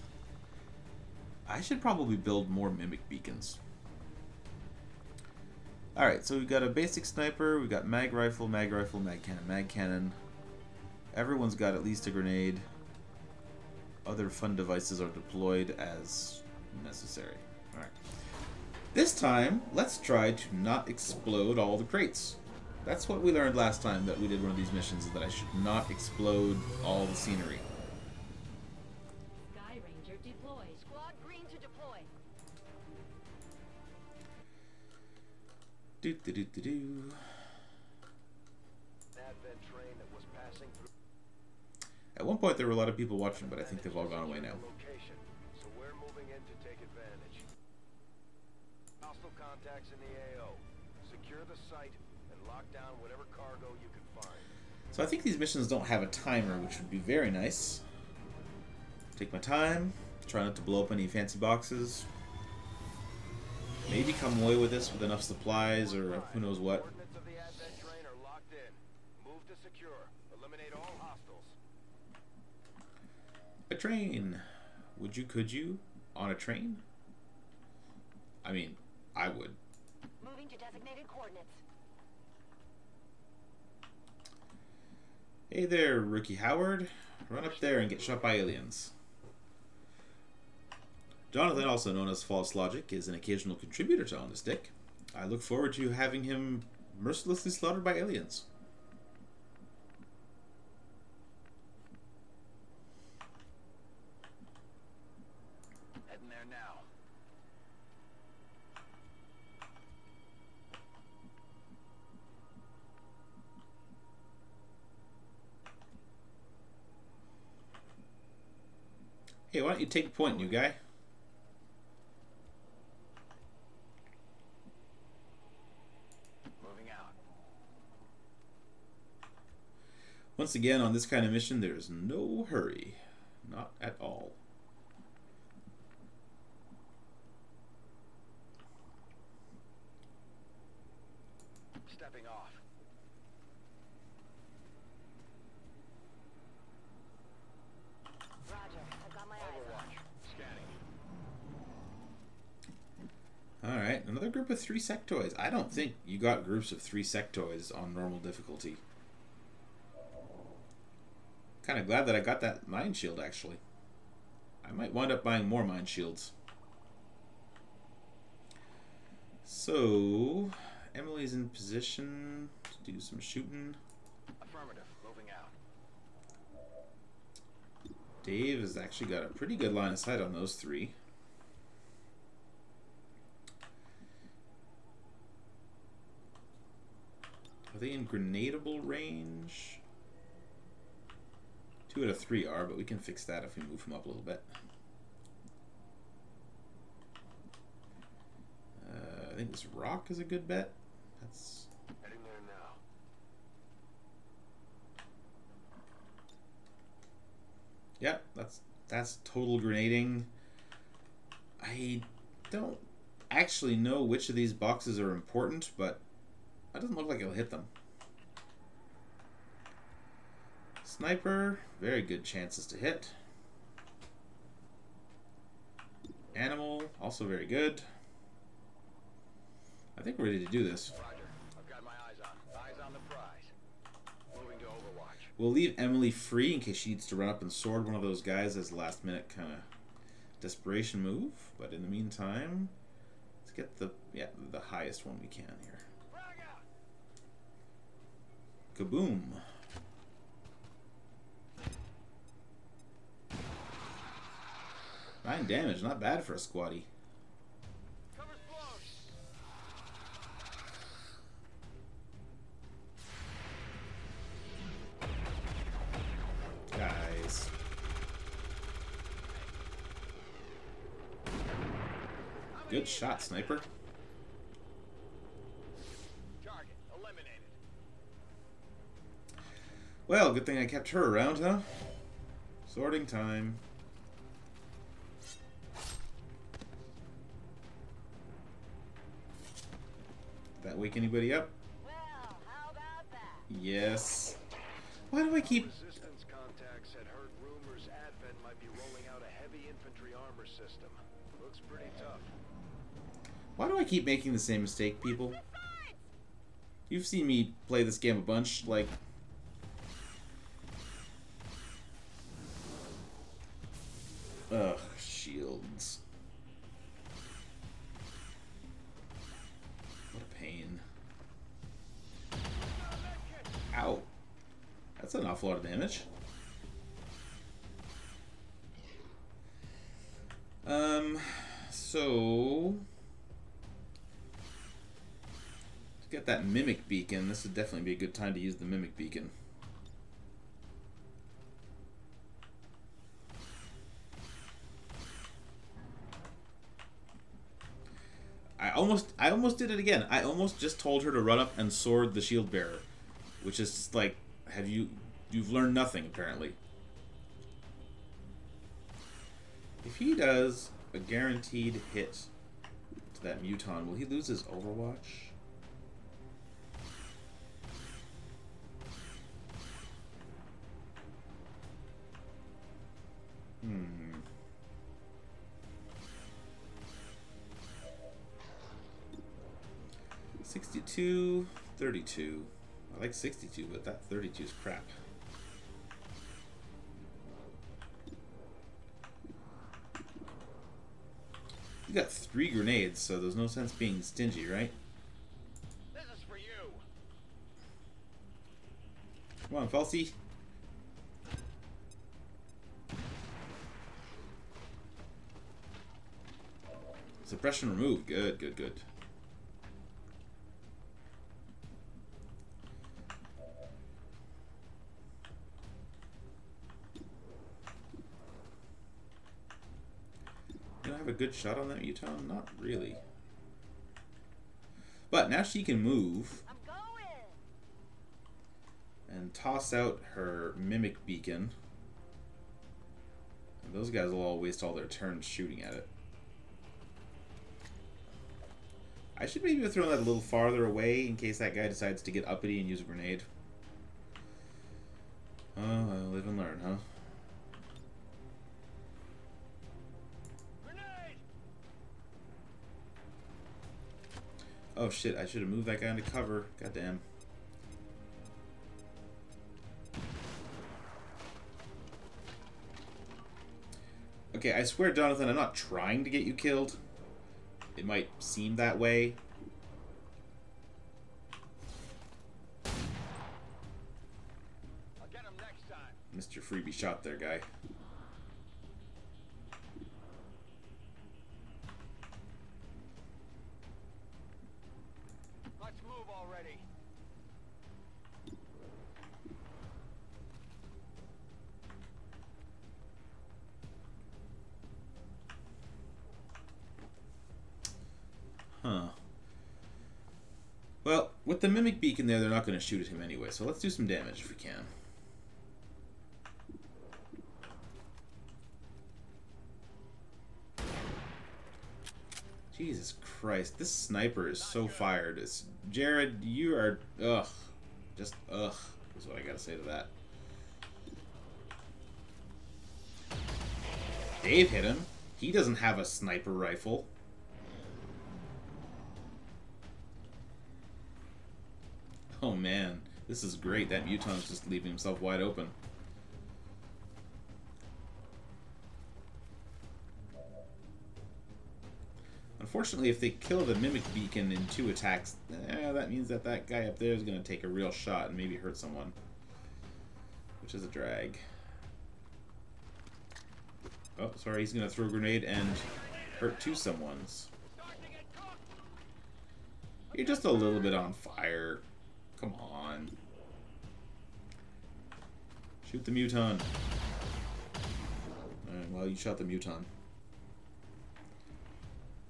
I should probably build more Mimic Beacons. Alright, so we've got a basic sniper, we've got mag rifle, mag rifle, mag cannon, mag cannon. Everyone's got at least a grenade. Other fun devices are deployed as necessary. Alright. This time, let's try to not explode all the crates. That's what we learned last time that we did one of these missions, is that I should not explode all the scenery. Do do do do do. Advent train that was passing through At one point, there were a lot of people watching, but I think they've all gone away now. So we're moving in to take advantage. Hostile the AO. Secure the site and lock down whatever cargo you can find. So I think these missions don't have a timer, which would be very nice. Take my time, try not to blow up any fancy boxes. Maybe come away with this with enough supplies or who knows what. Coordinates of the Advent train are locked in. Move to secure. Eliminate all hostiles. A train. Would you, could you, on a train? I mean, I would. Moving to designated coordinates. Hey there, Rookie Howard. Run up there and get shot by aliens. Jonathan, also known as False Logic, is an occasional contributor to On the Stick. I look forward to having him mercilessly slaughtered by aliens. Heading there now. Hey, why don't you take the point, new guy? Moving out. Once again, on this kind of mission, there's no hurry. Not at all. Stepping off. Roger. I've got my eyes. Overwatch. Scanning. Alright, another group of three sectoids. I don't think you got groups of three sectoids on normal difficulty. Kind of glad that I got that mind shield, actually. I might wind up buying more mind shields. So, Emily's in position to do some shooting. Affirmative. Moving out. Dave has actually got a pretty good line of sight on those three. Are they in grenadable range? Two out of three are, but we can fix that if we move them up a little bit. Uh, I think this rock is a good bet. That's Heading there now. Yeah, that's that's total grenading. I don't actually know which of these boxes are important, but that doesn't look like it'll hit them. Sniper, very good chances to hit. Animal, also very good. I think we're ready to do this. Roger. I've got my eyes on. Eyes on the prize. Moving to Overwatch. We'll leave Emily free in case she needs to run up and sword one of those guys as last minute kind of desperation move. But in the meantime, let's get the yeah the highest one we can here. Kaboom! Nine damage, not bad for a squaddie. Guys. Good shot, sniper. Well, good thing I kept her around, huh? Sorting time. That wake anybody up? Well, how about that? Yes. Why do I keep Resistance contacts had heard rumors might be rolling out a heavy infantry armor system. Looks pretty tough. Why do I keep making the same mistake, people? You've seen me play this game a bunch, like... this would definitely be a good time to use the Mimic Beacon. I almost I almost did it again. I almost just told her to run up and sword the shield bearer. Which is like have you you've learned nothing apparently. If he does a guaranteed hit to that Muton, will he lose his Overwatch? 62, 32. I like 62, but that 32 is crap. You got three grenades, so there's no sense being stingy, right? This is for you. Come on, Falsey. Suppression removed. Good, good, good. Good shot on that Muton? Not really. But now she can move and toss out her mimic beacon. And those guys will all waste all their turns shooting at it. I should maybe throw that a little farther away in case that guy decides to get uppity and use a grenade. Oh, live and learn, huh? Oh shit, I should have moved that guy into cover. Goddamn. Okay, I swear, Jonathan, I'm not trying to get you killed. It might seem that way. I'll get him next time. Mr. Freebie shot there, guy. Let's move already. Huh. Well, with the Mimic Beacon there, they're not going to shoot at him anyway, so let's do some damage if we can. Jesus Christ, this sniper is so fired. It's, Jared, you are, ugh, just ugh, is what I gotta say to that. Dave hit him. He doesn't have a sniper rifle. Oh man, this is great. That Muton's just leaving himself wide open. Unfortunately, if they kill the Mimic Beacon in two attacks, eh, that means that that guy up there is going to take a real shot and maybe hurt someone. Which is a drag. Oh, sorry, he's going to throw a grenade and hurt two someones. You're just a little bit on fire. Come on. Shoot the Muton. Alright, well, you shot the Muton.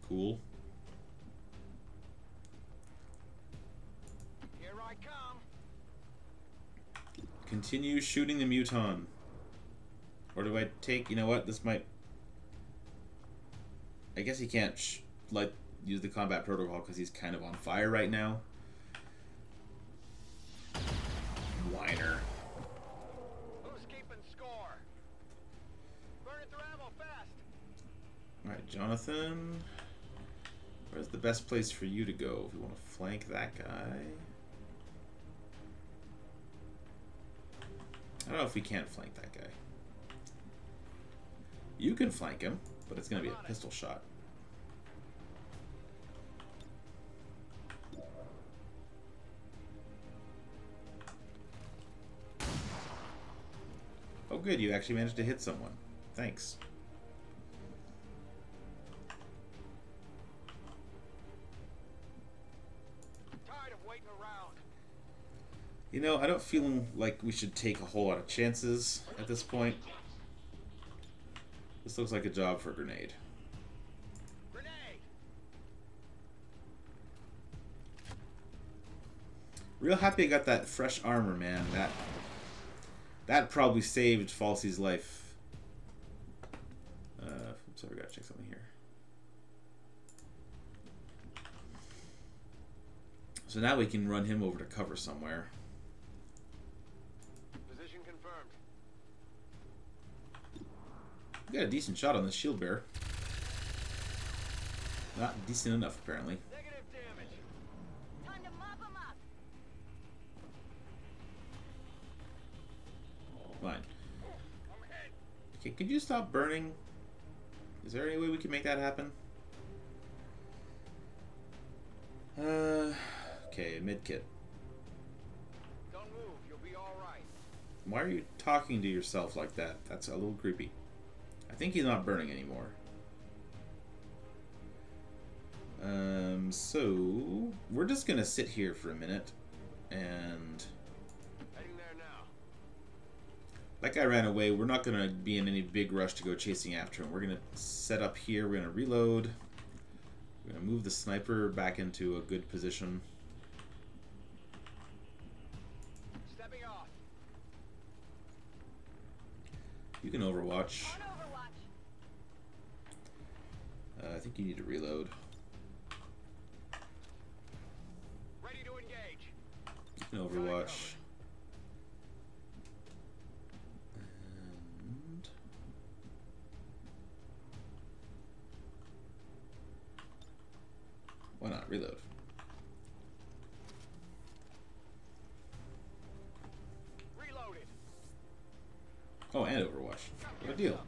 Cool. Here I come. Continue shooting the Muton. Or do I take, you know what, this might... I guess he can't, sh like, use the combat protocol because he's kind of on fire right now. Whiner. Who's keeping score? Burn Alright, Jonathan. Where's the best place for you to go if you want to flank that guy? I don't know if we can't flank that guy. You can flank him, but it's going to be a pistol shot. Good, you actually managed to hit someone. Thanks. Tired of waiting around. You know, I don't feel like we should take a whole lot of chances at this point. This looks like a job for a grenade. Grenade! Real happy I got that fresh armor, man. That that probably saved Falsey's life. Uh, sorry, we gotta check something here. So now we can run him over to cover somewhere. Position confirmed. We got a decent shot on the shield bearer. Not decent enough, apparently. Okay, could you stop burning? Is there any way we can make that happen? Uh, okay, medkit. Don't move. You'll be all right. Why are you talking to yourself like that? That's a little creepy. I think he's not burning anymore. Um, so we're just gonna sit here for a minute, and that guy ran away. We're not gonna be in any big rush to go chasing after him. We're gonna set up here. We're gonna reload. We're gonna move the sniper back into a good position. Stepping off. You can overwatch. Uh, I think you need to reload. Ready to engage. You can overwatch. Why not reload? Reloaded. Oh, and Overwatch. What a deal.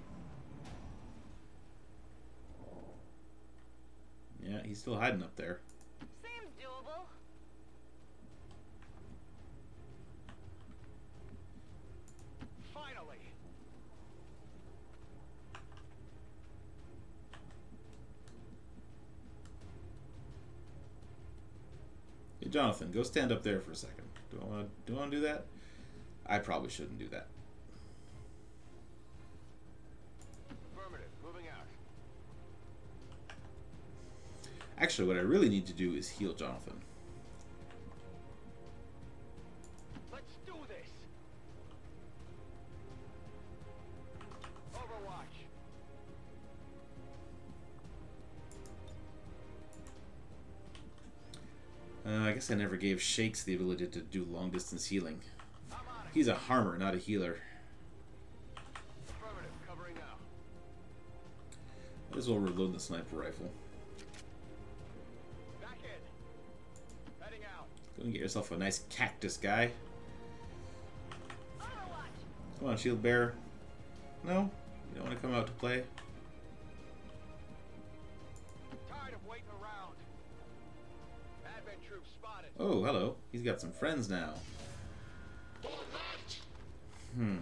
Yeah, he's still hiding up there. Seems doable. Finally. Hey, Jonathan, go stand up there for a second. Do I want to? Do I do that? I probably shouldn't do that. Affirmative. Moving out. Actually, what I really need to do is heal Jonathan. I never gave Shakes the ability to do long distance healing. He's a harmer, not a healer. Might as well reload the sniper rifle. Go and get yourself a nice cactus guy. Come on, shield bearer. No? You don't want to come out to play? Oh, hello. He's got some friends now. Hmm.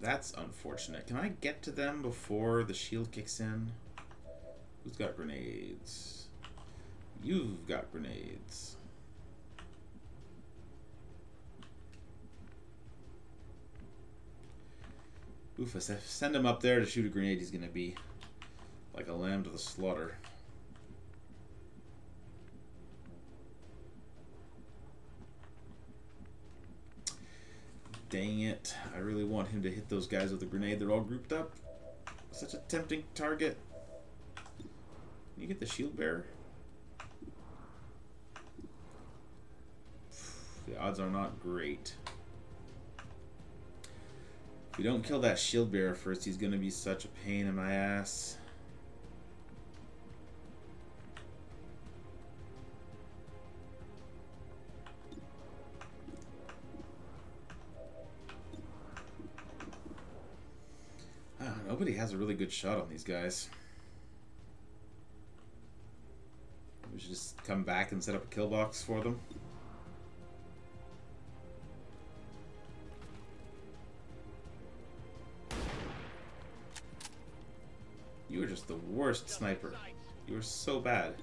That's unfortunate. Can I get to them before the shield kicks in? Who's got grenades? You've got grenades. Oof, I send him up there to shoot a grenade, he's gonna be like a lamb to the slaughter. Dang it. I really want him to hit those guys with a grenade. They're all grouped up. Such a tempting target. Can you get the shield bearer? The odds are not great. If we don't kill that shield bearer first, he's gonna be such a pain in my ass. Nobody has a really good shot on these guys. We should just come back and set up a kill box for them. You are just the worst sniper. You are so bad.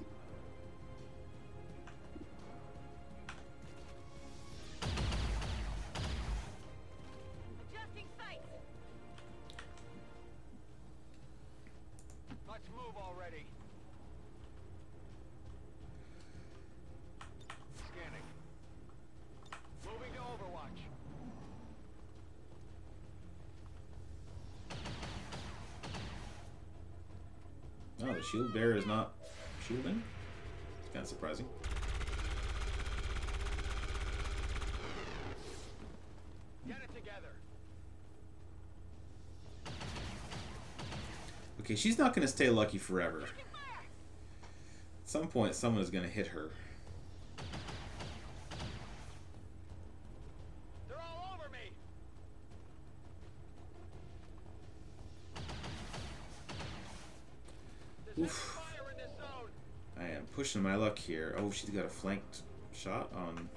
She's not going to stay lucky forever. At some point, someone is going to hit her. They're all over me. Oof. fire in this zone. I am pushing my luck here. Oh, she's got a flanked shot on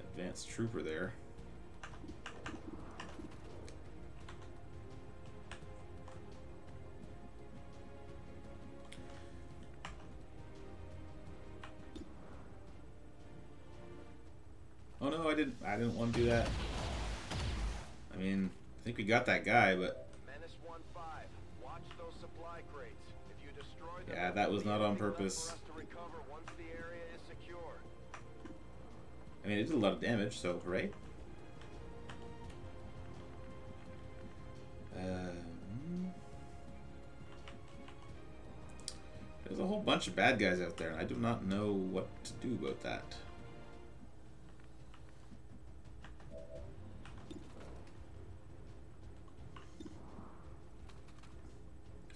advanced trooper there. I didn't. Want to do that. I mean, I think we got that guy, but Menace 1-5. Watch those supply crates. If you destroy Yeah, that was not on there'll be nothing purpose. left to recover once the area is secure. I mean, it did a lot of damage, so hooray. Um, there's a whole bunch of bad guys out there, and I do not know what to do about that.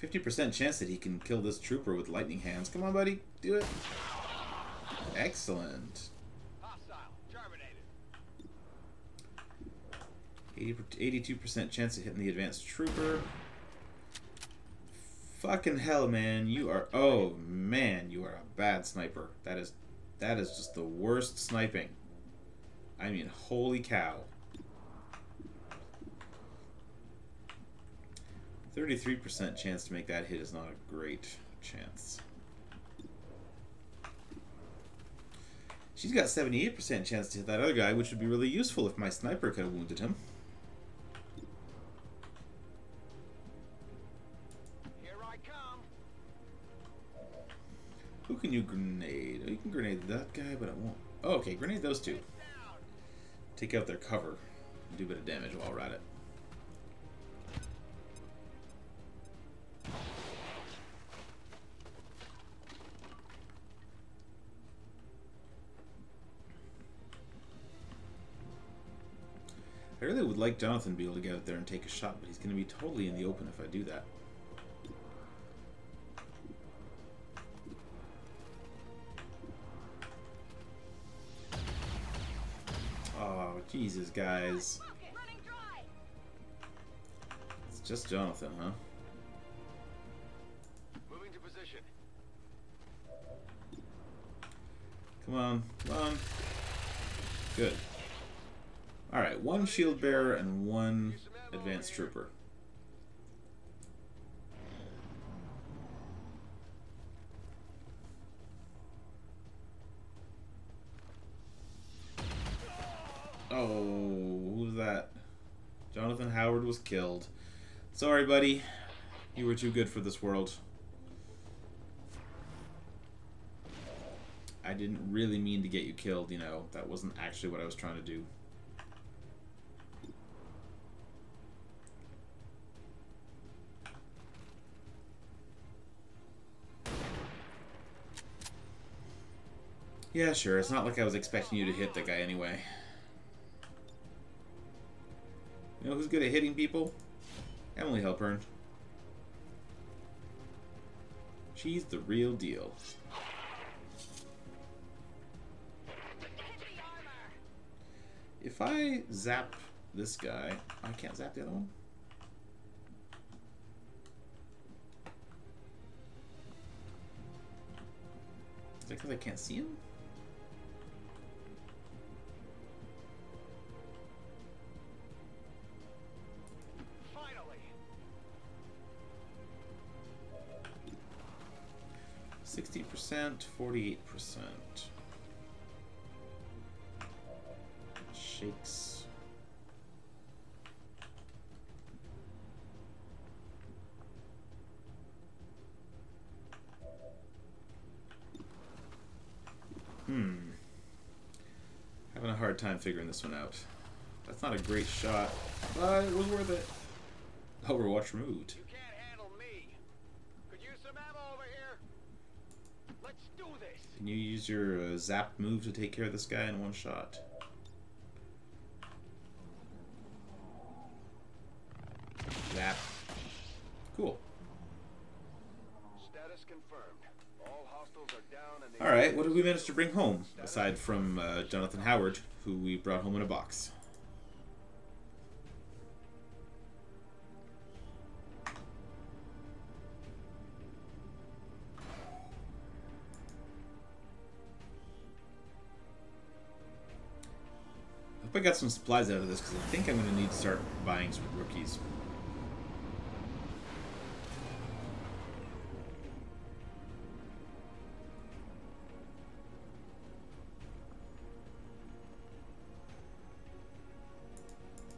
Fifty percent chance that he can kill this trooper with lightning hands. Come on, buddy, do it. Excellent. Hostile. Terminated. 80, 82% chance of hitting the advanced trooper. Fucking hell, man. You are. Oh, man. You are a bad sniper. That is. That is just the worst sniping. I mean, holy cow. 33% chance to make that hit is not a great chance. She's got 78% chance to hit that other guy, which would be really useful if my sniper could have wounded him. Here I come. Who can you grenade? Oh, you can grenade that guy, but I won't. Oh, okay, grenade those two. Take out their cover. Do a bit of damage while we're at it. Would like Jonathan to be able to get out there and take a shot, but he's going to be totally in the open if I do that. Oh, Jesus, guys. It's just Jonathan, huh? Moving to position. Come on, come on. Good. Alright, one shield bearer and one advanced trooper. Oh, who's that? Jonathan Howard was killed. Sorry, buddy. You were too good for this world. I didn't really mean to get you killed, you know. That wasn't actually what I was trying to do. Yeah, sure. It's not like I was expecting you to hit the guy anyway. You know who's good at hitting people? Emily Halpern. She's the real deal. If I zap this guy, I can't zap the other one. Is that because I can't see him? 48%, 48%. Shakes. Hmm. Having a hard time figuring this one out. That's not a great shot, but it was worth it. Overwatch removed. You use your uh, zap move to take care of this guy in one shot? Zap. Cool. Status confirmed. All hostiles are down and All right, what did we manage to bring home aside from uh, Jonathan Howard, who we brought home in a box? I got some supplies out of this because I think I'm going to need to start buying some rookies.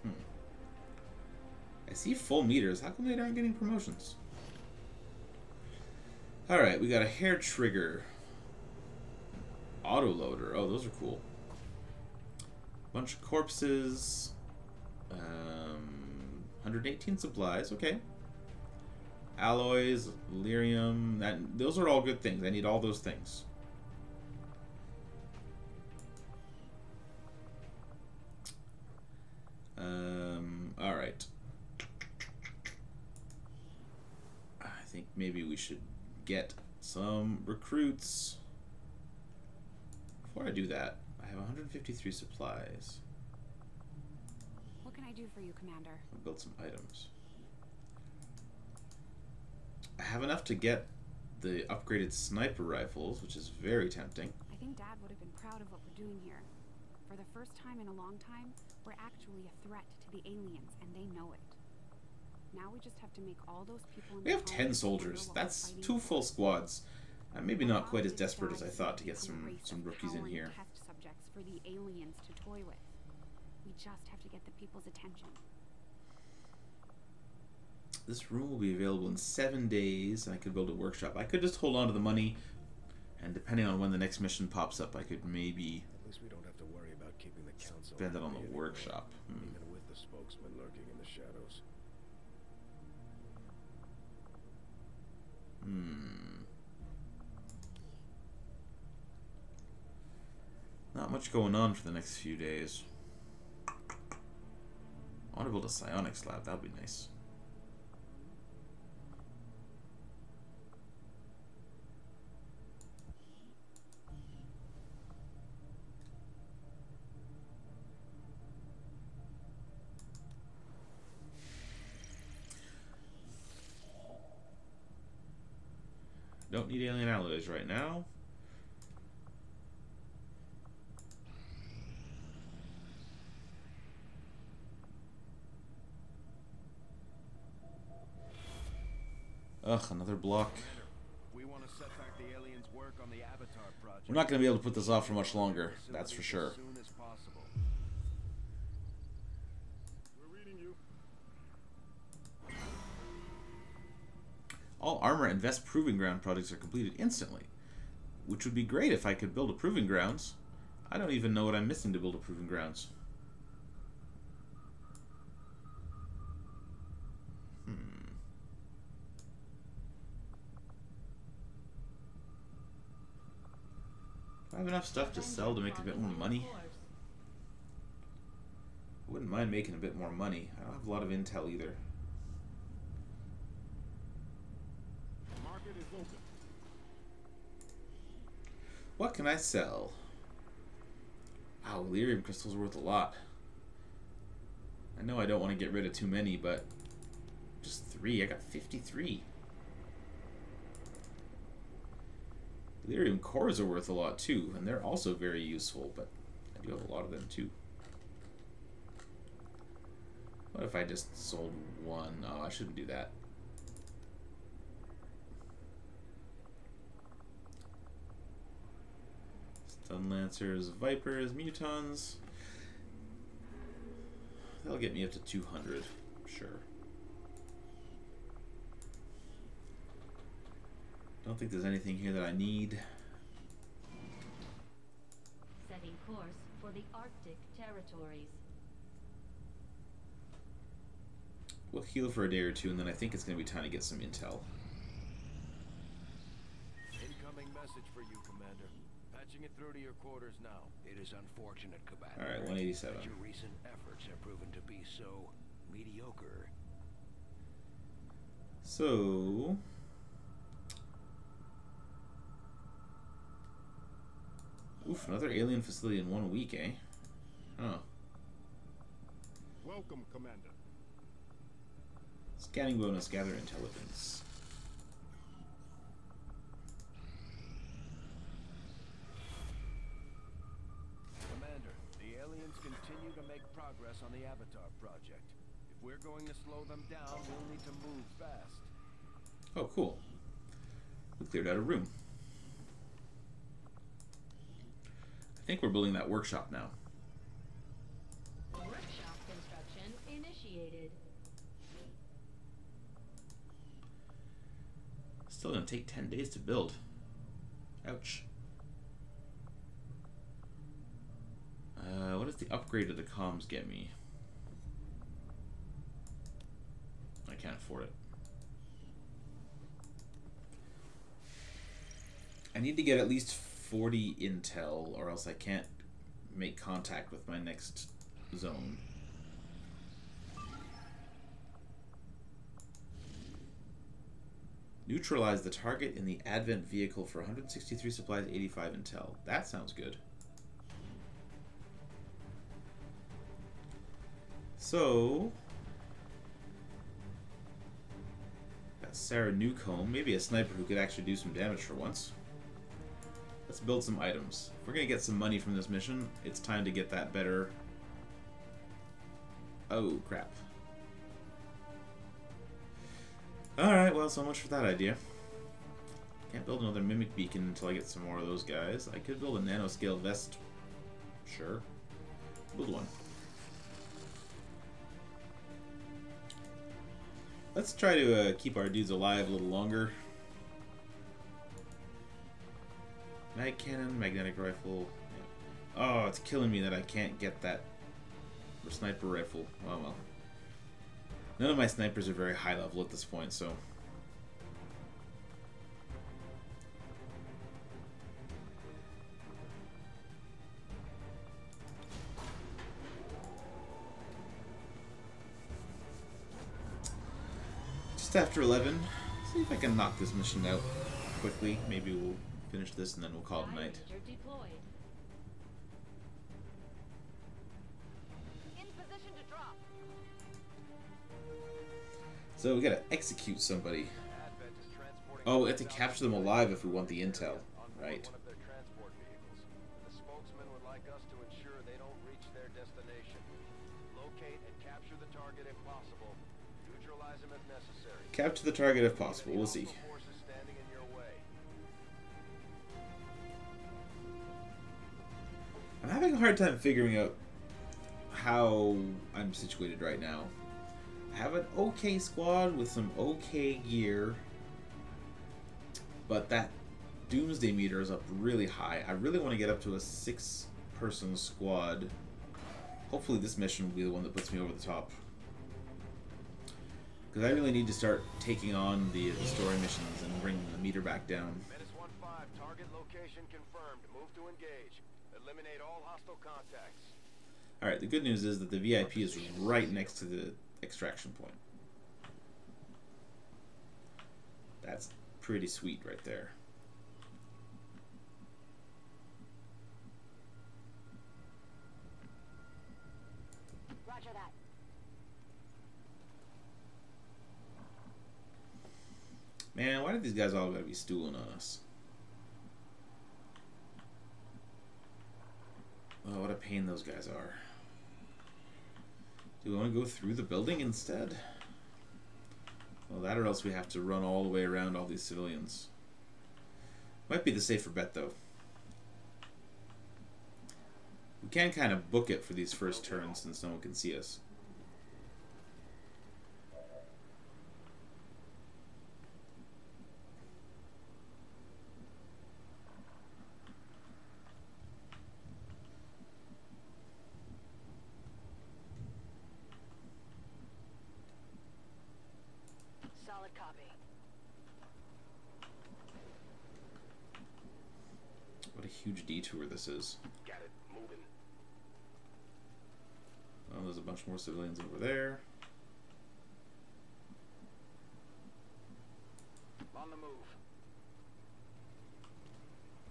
Hmm. I see full meters. How come they aren't getting promotions? Alright, we got a hair trigger. Autoloader. Oh, those are cool. Bunch of corpses. Um, 118 supplies. Okay. Alloys, Elerium. That those are all good things. I need all those things. Um, all right. I think maybe we should get some recruits. Before I do that, 153 supplies. What can I do for you, Commander? I'll build some items. I have enough to get the upgraded sniper rifles, which is very tempting. I think Dad would have been proud of what we're doing here. For the first time in a long time, we're actually a threat to the aliens, and they know it. Now we just have to make all those people in We have 10 soldiers. wonder what we're That's two full squads. Uh, maybe not quite as desperate as I thought to get some some rookies in here. Test subjects for the aliens to toy with. We just have to get the people's attention. This room will be available in seven days, and I could build a workshop. I could just hold on to the money, and depending on when the next mission pops up, I could maybe At least we don't have to worry about keeping the council. spend it on the workshop. Hmm. Even with the spokesman lurking in the shadows. Hmm. Not much going on for the next few days. I want to build a psionics lab. That would be nice. Don't need alien alloys right now. Ugh, another block. We want to set back the aliens' work on the Avatar project. We're not going to be able to put this off for much longer, that's for sure. As soon as possible. We're reading you. All armor and vest proving ground projects are completed instantly, which would be great if I could build a proving grounds. I don't even know what I'm missing to build a proving grounds. Have enough stuff to sell to make a bit more money? I wouldn't mind making a bit more money. I don't have a lot of intel either. Market is open. What can I sell? Wow, Elerium crystal's worth a lot. I know I don't want to get rid of too many, but just three. I got 53. Elerium cores are worth a lot too, and they're also very useful, but I do have a lot of them too. What if I just sold one? Oh, I shouldn't do that. Stun Lancers, Vipers, Mutons. That'll get me up to 200, sure. Don't think there's anything here that I need. Setting course for the Arctic territories. We'll heal for a day or two, and then I think it's going to be time to get some intel. Incoming message for you, Commander. Patching it through to your quarters now. It is unfortunate, Commander. Alright, 187. that Your recent efforts have proven to be so mediocre. So. Oof, another alien facility in one week, eh? Huh. Welcome, Commander. Scanning bonus, gather intelligence. Commander, the aliens continue to make progress on the Avatar project. If we're going to slow them down, we'll need to move fast. Oh, cool. We cleared out a room. Think we're building that workshop now. Workshop construction initiated. Still gonna take 10 days to build. Ouch. Uh, what does the upgrade of the comms get me? I can't afford it. I need to get at least 40 intel, or else I can't make contact with my next zone. Neutralize the target in the Advent vehicle for 163 supplies, 85 intel. That sounds good. So, got Sarah Newcomb, maybe a sniper who could actually do some damage for once. Let's build some items. If we're gonna get some money from this mission, it's time to get that better. Oh, crap. Alright, well, so much for that idea. Can't build another mimic beacon until I get some more of those guys. I could build a nanoscale vest. Sure. Build one. Let's try to uh, keep our dudes alive a little longer. Mag cannon, magnetic rifle. Oh, it's killing me that I can't get that sniper rifle. Oh well. None of my snipers are very high level at this point, so. Just after 11. See if I can knock this mission out quickly. Maybe we'll finish this and then we'll call it night. In position to drop. So we gotta execute somebody. Advent is transporting Oh, we have to capture them alive if we want the intel. on board Right. One of their transport vehicles. The spokesman hard time figuring out how I'm situated right now. I have an okay squad with some okay gear, but that doomsday meter is up really high. I really want to get up to a six person squad. Hopefully, this mission will be the one that puts me over the top. Because I really need to start taking on the, the story missions and bringing the meter back down. Menace 1-5, target location confirmed. Move to engage. Eliminate all hostile contacts. All right. The good news is that the VIP is right next to the extraction point. That's pretty sweet right there. Roger that. Man, why did these guys all gotta be stooling on us? Oh, what a pain those guys are. Do we want to go through the building instead? Well, that or else we have to run all the way around all these civilians. Might be the safer bet, though. We can kind of book it for these first turns since no one can see us. Solid copy. What a huge detour this is. Got it. Moving. Oh, there's a bunch more civilians over there. On the move.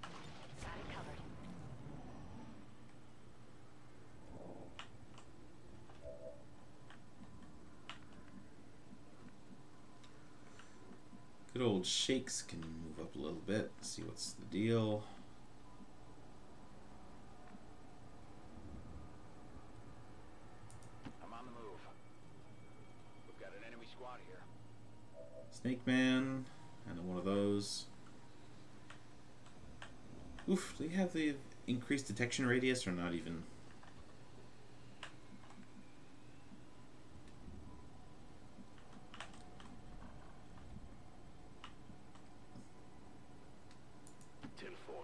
Got it covered. Good old Shakes can move up a little bit, see what's the deal. I'm on the move. We've got an enemy squad here. Snake Man, and one of those. Oof, do they have the increased detection radius or not even? Ten four.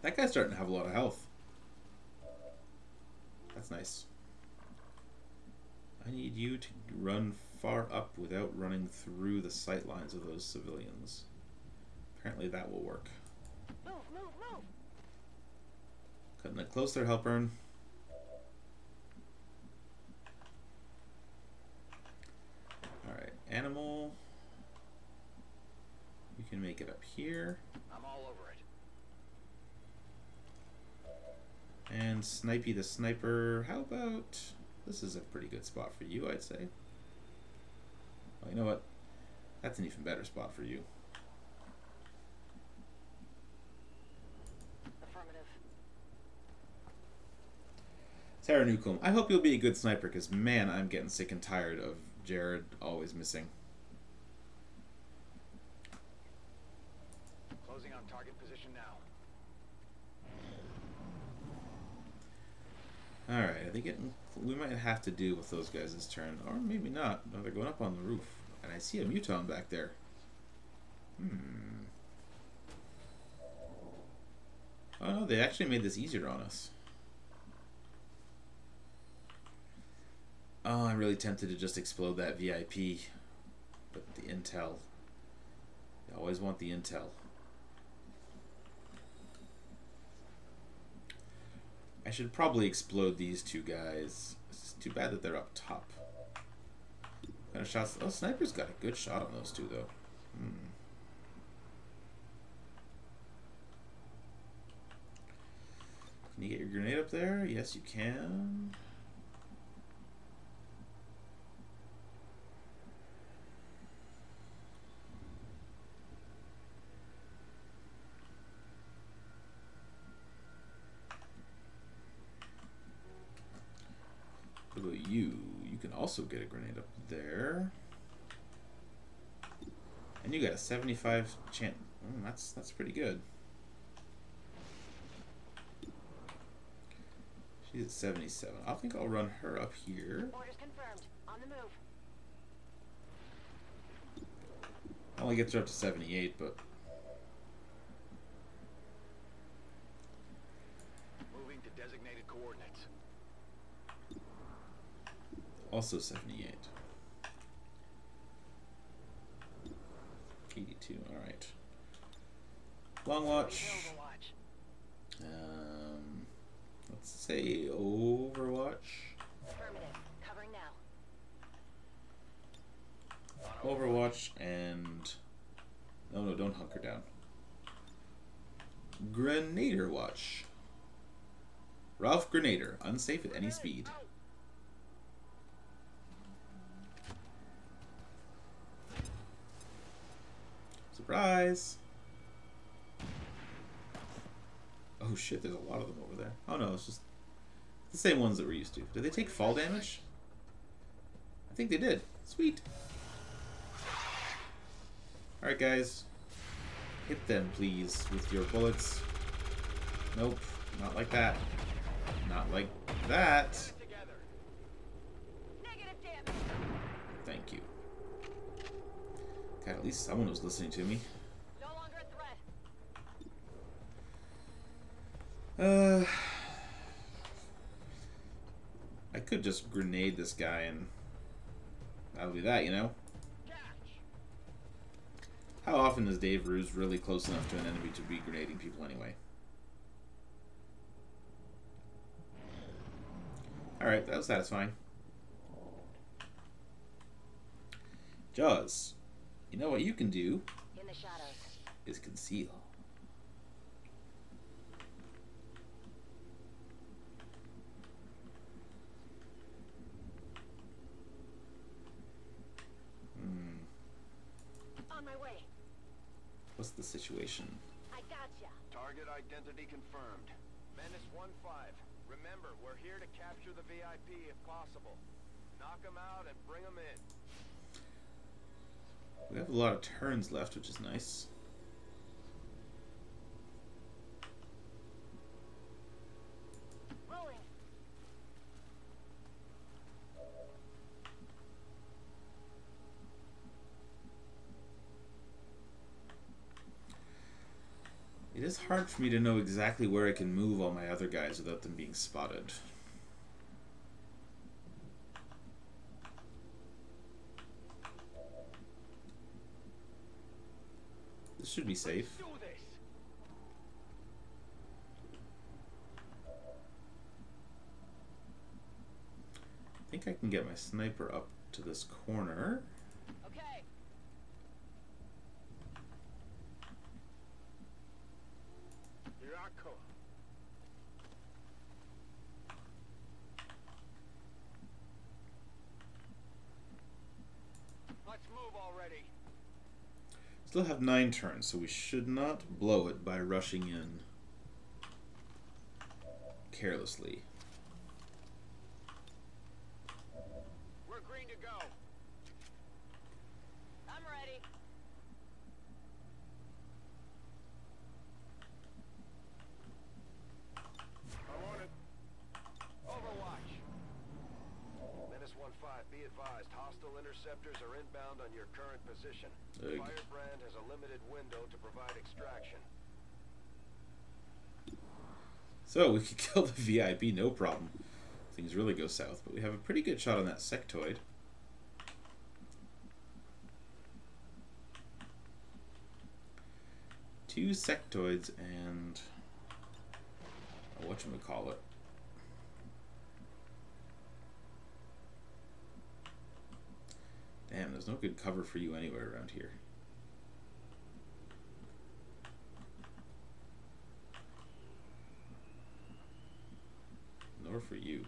That guy's starting to have a lot of health. That's nice. I need you to run far up without running through the sight lines of those civilians. Apparently that will work. Move, move, move. Cutting it close there, Halpern. Alright, animal. You can make it up here. I'm all over it. And Snipey the Sniper. How about. This is a pretty good spot for you, I'd say. Oh, you know what? That's an even better spot for you. Affirmative. Sarah Newcomb, I hope you'll be a good sniper because, man, I'm getting sick and tired of Jared always missing. Closing on target position now. Alright, are they getting. We might have to deal with those guys this turn. Or maybe not. No, they're going up on the roof. And I see a Muton back there. Hmm. Oh no, they actually made this easier on us. Oh, I'm really tempted to just explode that VIP. But the intel. You always want the intel. I should probably explode these two guys. It's too bad that they're up top. Kind of shots. Oh, sniper's got a good shot on those two, though. Hmm. Can you get your grenade up there? Yes, you can. What about you? You can also get a grenade up there. And you got a 75 chance. Mm, that's that's pretty good. She's at 77. I think I'll run her up here. Orders confirmed. On the move. Only gets her up to 78, but Moving to designated coordinates. Also 78. 82, alright. Long watch. Um, let's say Overwatch. Affirmative. Covering now. Overwatch and no, no, don't hunker down. Grenader Watch. Ralph Grenader, unsafe at any speed. Surprise! Oh shit, there's a lot of them over there. Oh no, it's just the same ones that we're used to. Did they take fall damage? I think they did. Sweet. Alright, guys. Hit them, please, with your bullets. Nope, not like that. Not like that. Together. Negative damage. Thank you. God, at least someone was listening to me. No longer a threat. Uh, I could just grenade this guy and that'll be that, you know? How often is Dave Ruse really close enough to an enemy to be grenading people anyway? Alright, that was satisfying. Jaws, you know what you can do In the shadows. is conceal. Hmm, On my way. what's the situation? I gotcha. Target identity confirmed. Menace 1-5. Remember, we're here to capture the VIP if possible. Knock them out and bring them in. We have a lot of turns left, which is nice. It is hard for me to know exactly where I can move all my other guys without them being spotted. This should be safe. I think I can get my sniper up to this corner. Okay. Here I come. Let's move already. Still have nine turns, so we should not blow it by rushing in carelessly. We're green to go. I'm ready. I'm on it. Overwatch. Menace 1-5, be advised, hostile interceptors are inbound on your current position. Ugh. Firebrand has a limited window to provide extraction. So we could kill the VIP, no problem. Things really go south, but we have a pretty good shot on that sectoid. Two sectoids and what what we call it? Damn, there's no good cover for you anywhere around here. For you.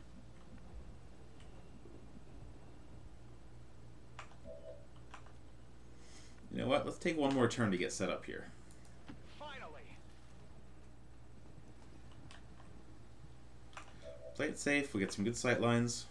You know what? Let's take one more turn to get set up here. Finally! Play it safe. We get some good sight lines.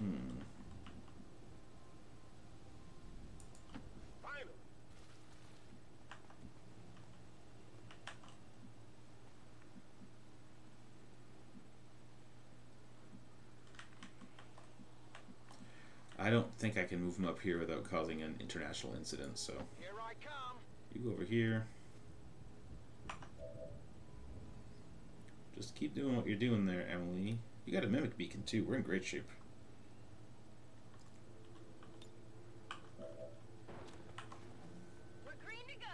Hmm. Finally! I don't think I can move him up here without causing an international incident, so Here I come! you go over here. Just keep doing what you're doing there, Emily. You got a mimic beacon too. We're in great shape. We're green to go.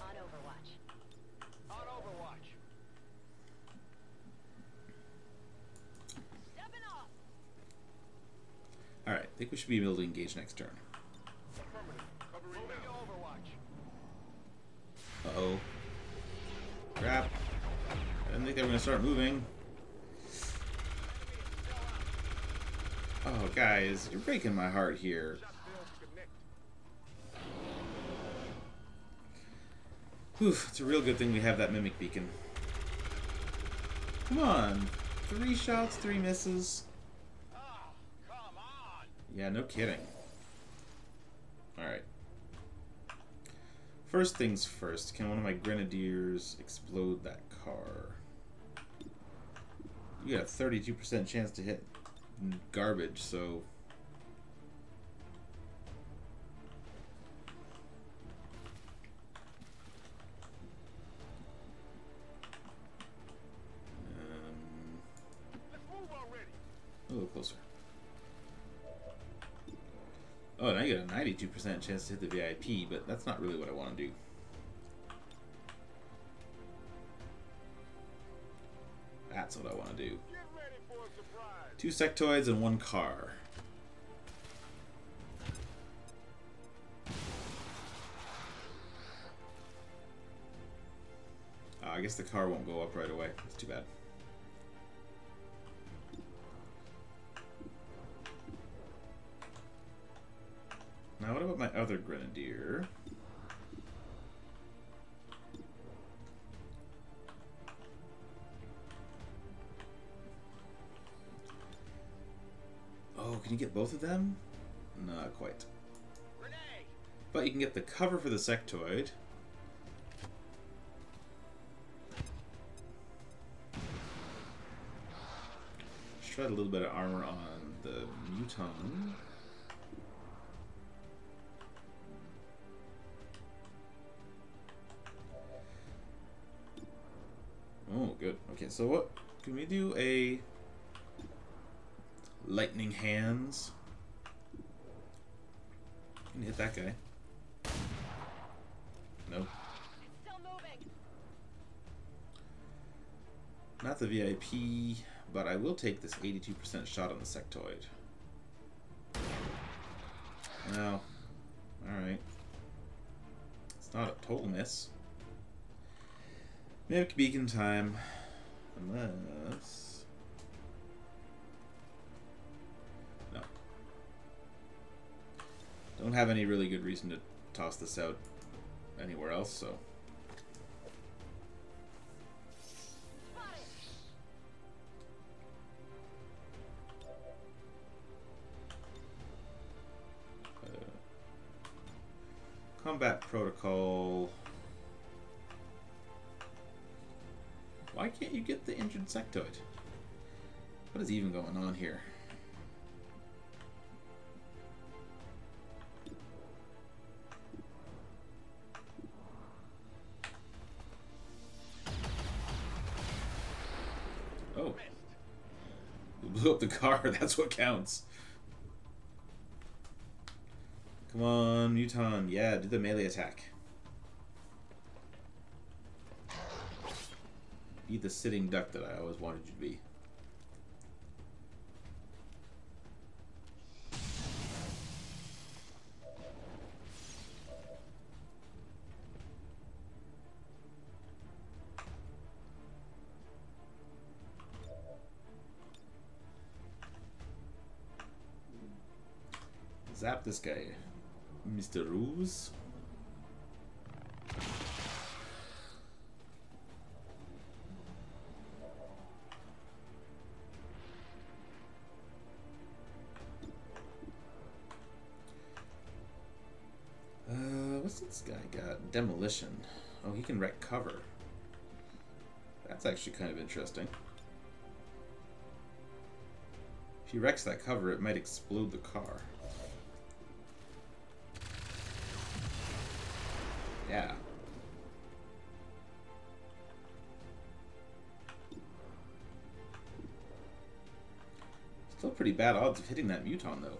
On Overwatch. On Overwatch. Stepping off. All right, I think we should be able to engage next turn. Affirmative. Covering Moving to Overwatch. Uh oh. Crap. I didn't think they were gonna start moving. Oh, guys, you're breaking my heart here. To. Whew, it's a real good thing we have that mimic beacon. Come on. Three shots, three misses. Yeah, no kidding. Alright. First things first, can one of my grenadiers explode that car? You got a 32% chance to hit garbage, so. 92% chance to hit the VIP, but that's not really what I want to do. That's what I want to do. Two sectoids and one car. Uh, I guess the car won't go up right away. That's too bad. Now, what about my other grenadier? Oh, can you get both of them? Not quite. But you can get the cover for the sectoid. Shred a little bit of armor on the muton. Oh, good. Okay, so what can we do? A lightning hands. Can hit that guy? No, It's still moving. not the VIP, but I will take this 82% shot on the sectoid. No. Alright. It's not a total miss. Mimic beacon time. Unless. No. Don't have any really good reason to toss this out anywhere else, so. Uh, combat protocol. Why can't you get the injured sectoid? What is even going on here? Oh. Blew up the car, that's what counts. Come on, Muton. Yeah, do the melee attack. Be the sitting duck that I always wanted you to be. Zap this guy. Mr. Ruse. guy got? Demolition. Oh, he can wreck cover. That's actually kind of interesting. If he wrecks that cover, it might explode the car. Yeah. Still pretty bad odds of hitting that Muton, though.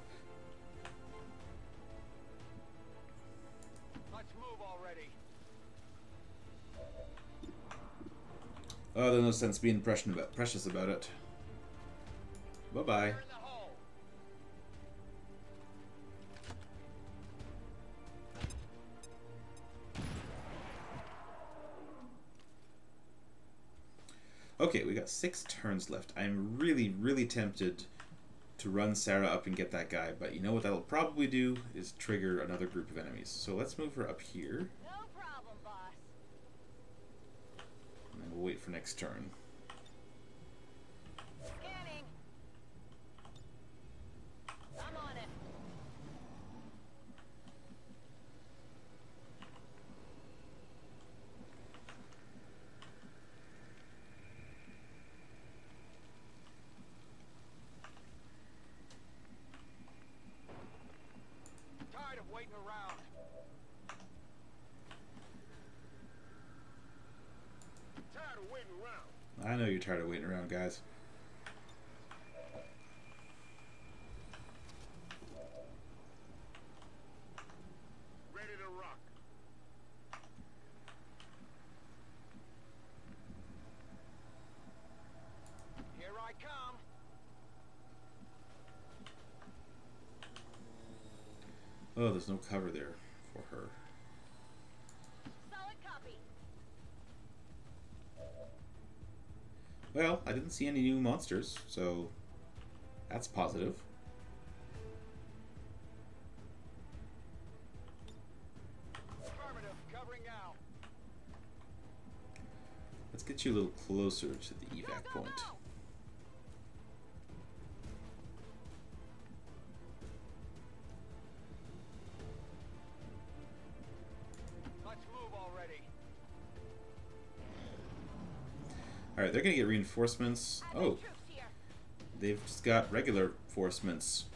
Oh, there's no sense being precious about, it. Bye bye. Clear the hole. Okay, we got six turns left. I'm really, really tempted to run Sarah up and get that guy, but you know what that'll probably do is trigger another group of enemies. So let's move her up here, No problem, boss. and then we'll wait for next turn. Scanning. I'm on it. Tired of waiting around. Tired of waiting around. I know you're tired of waiting around, guys. Ready to rock. Here I come. Oh, there's no cover there for her. Solid copy. Well, I didn't see any new monsters, so that's positive. Affirmative. Covering now. Let's get you a little closer to the evac point. Reinforcements. Oh, they've just got regular reinforcements.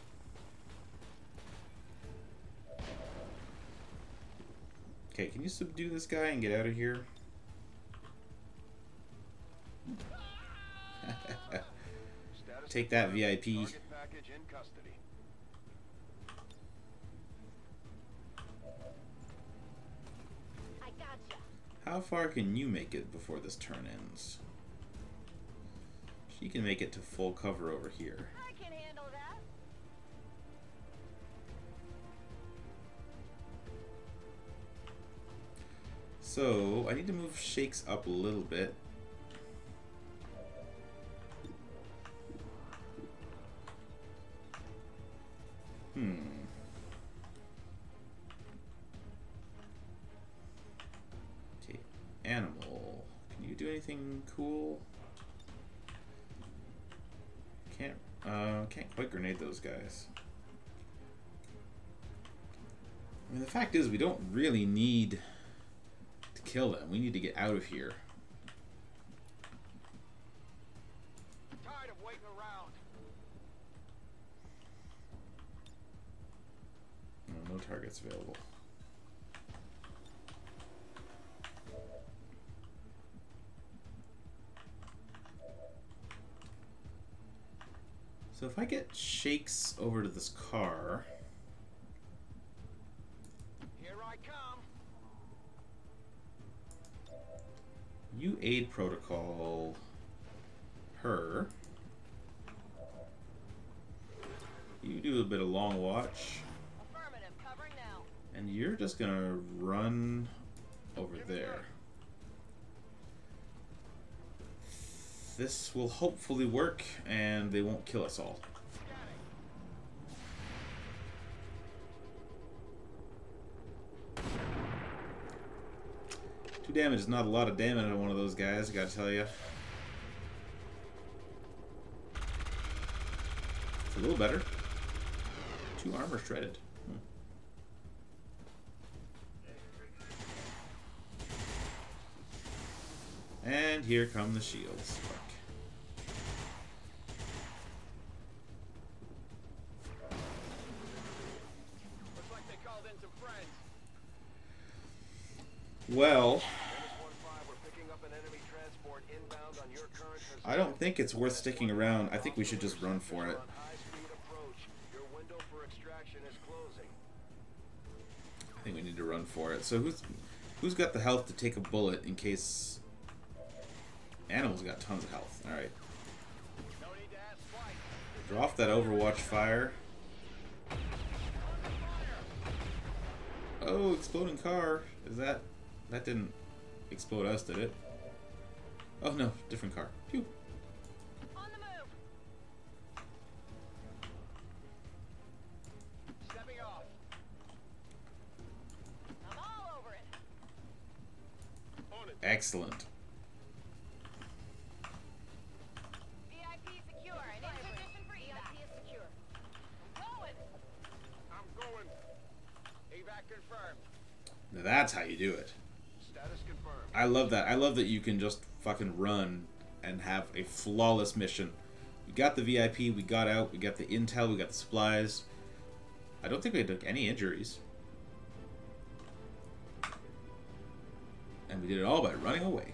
Okay, can you subdue this guy and get out of here? Take that. VIP. Target package in custody. I gotcha. How far can you make it before this turn ends? She can make it to full cover over here. I can handle that. So, I need to move Shakes up a little bit. Hmm. Okay, animal. Can you do anything cool? Can't, uh, can't quite grenade those guys. I mean, the fact is, we don't really need to kill them. We need to get out of here. Tired of waiting around. No, no targets available. So if I get Shakes over to this car, Here I come. you aid protocol her. You do a bit of long watch, Affirmative. Covering now. and you're just gonna run over there. This will hopefully work, and they won't kill us all. Damage is not a lot of damage on one of those guys, I gotta tell you. It's a little better. Two armor shredded. Hmm. And here come the shields. Fuck. Looks like they called in some friends. Well, Dennis 1-5, we're picking up an enemy transport inbound on your current position. I don't think it's worth sticking around. I think we should just run for it. I think we need to run for it. So who's who's got the health to take a bullet in case animals got tons of health. All right. Draw off that Overwatch fire. Oh, exploding car. Is that that didn't explode us, did it? Oh no, different car. Phew. Confirmed. Now that's how you do it. Status confirmed. I love that. I love that you can just fucking run and have a flawless mission. We got the VIP, we got out, we got the intel, we got the supplies. I don't think we took any injuries. And we did it all by running away.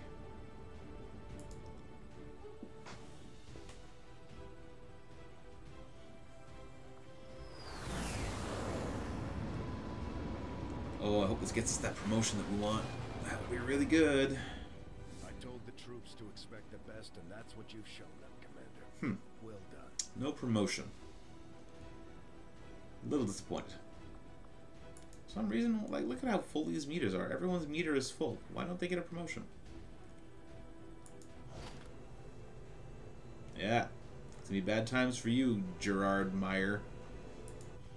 Oh, I hope this gets us that promotion that we want. That would be really good. I told the troops to expect the best, and that's what you've shown them, Commander. Hmm. Well done. No promotion. A little disappointed. For some reason, like, look at how full these meters are. Everyone's meter is full. Why don't they get a promotion? Yeah. It's gonna be bad times for you, Gerard Meyer.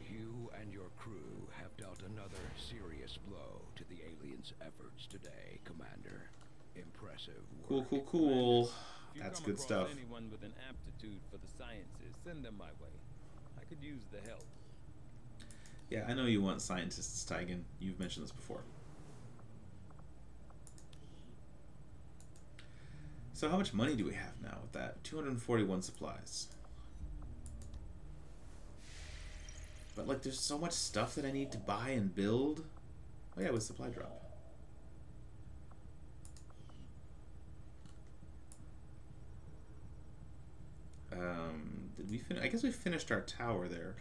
You and your crew have dealt another serious blow to the aliens' efforts today, Commander. Impressive work. Cool, cool, cool. If you That's come good across stuff. anyone with an aptitude for the sciences, send them my way. I could use the help. Yeah, I know you want scientists, Tygan. You've mentioned this before. So how much money do we have now with that? 241 supplies. But like there's so much stuff that I need to buy and build. Oh yeah, with supply drop. Um, did we fin- I guess we finished our tower there.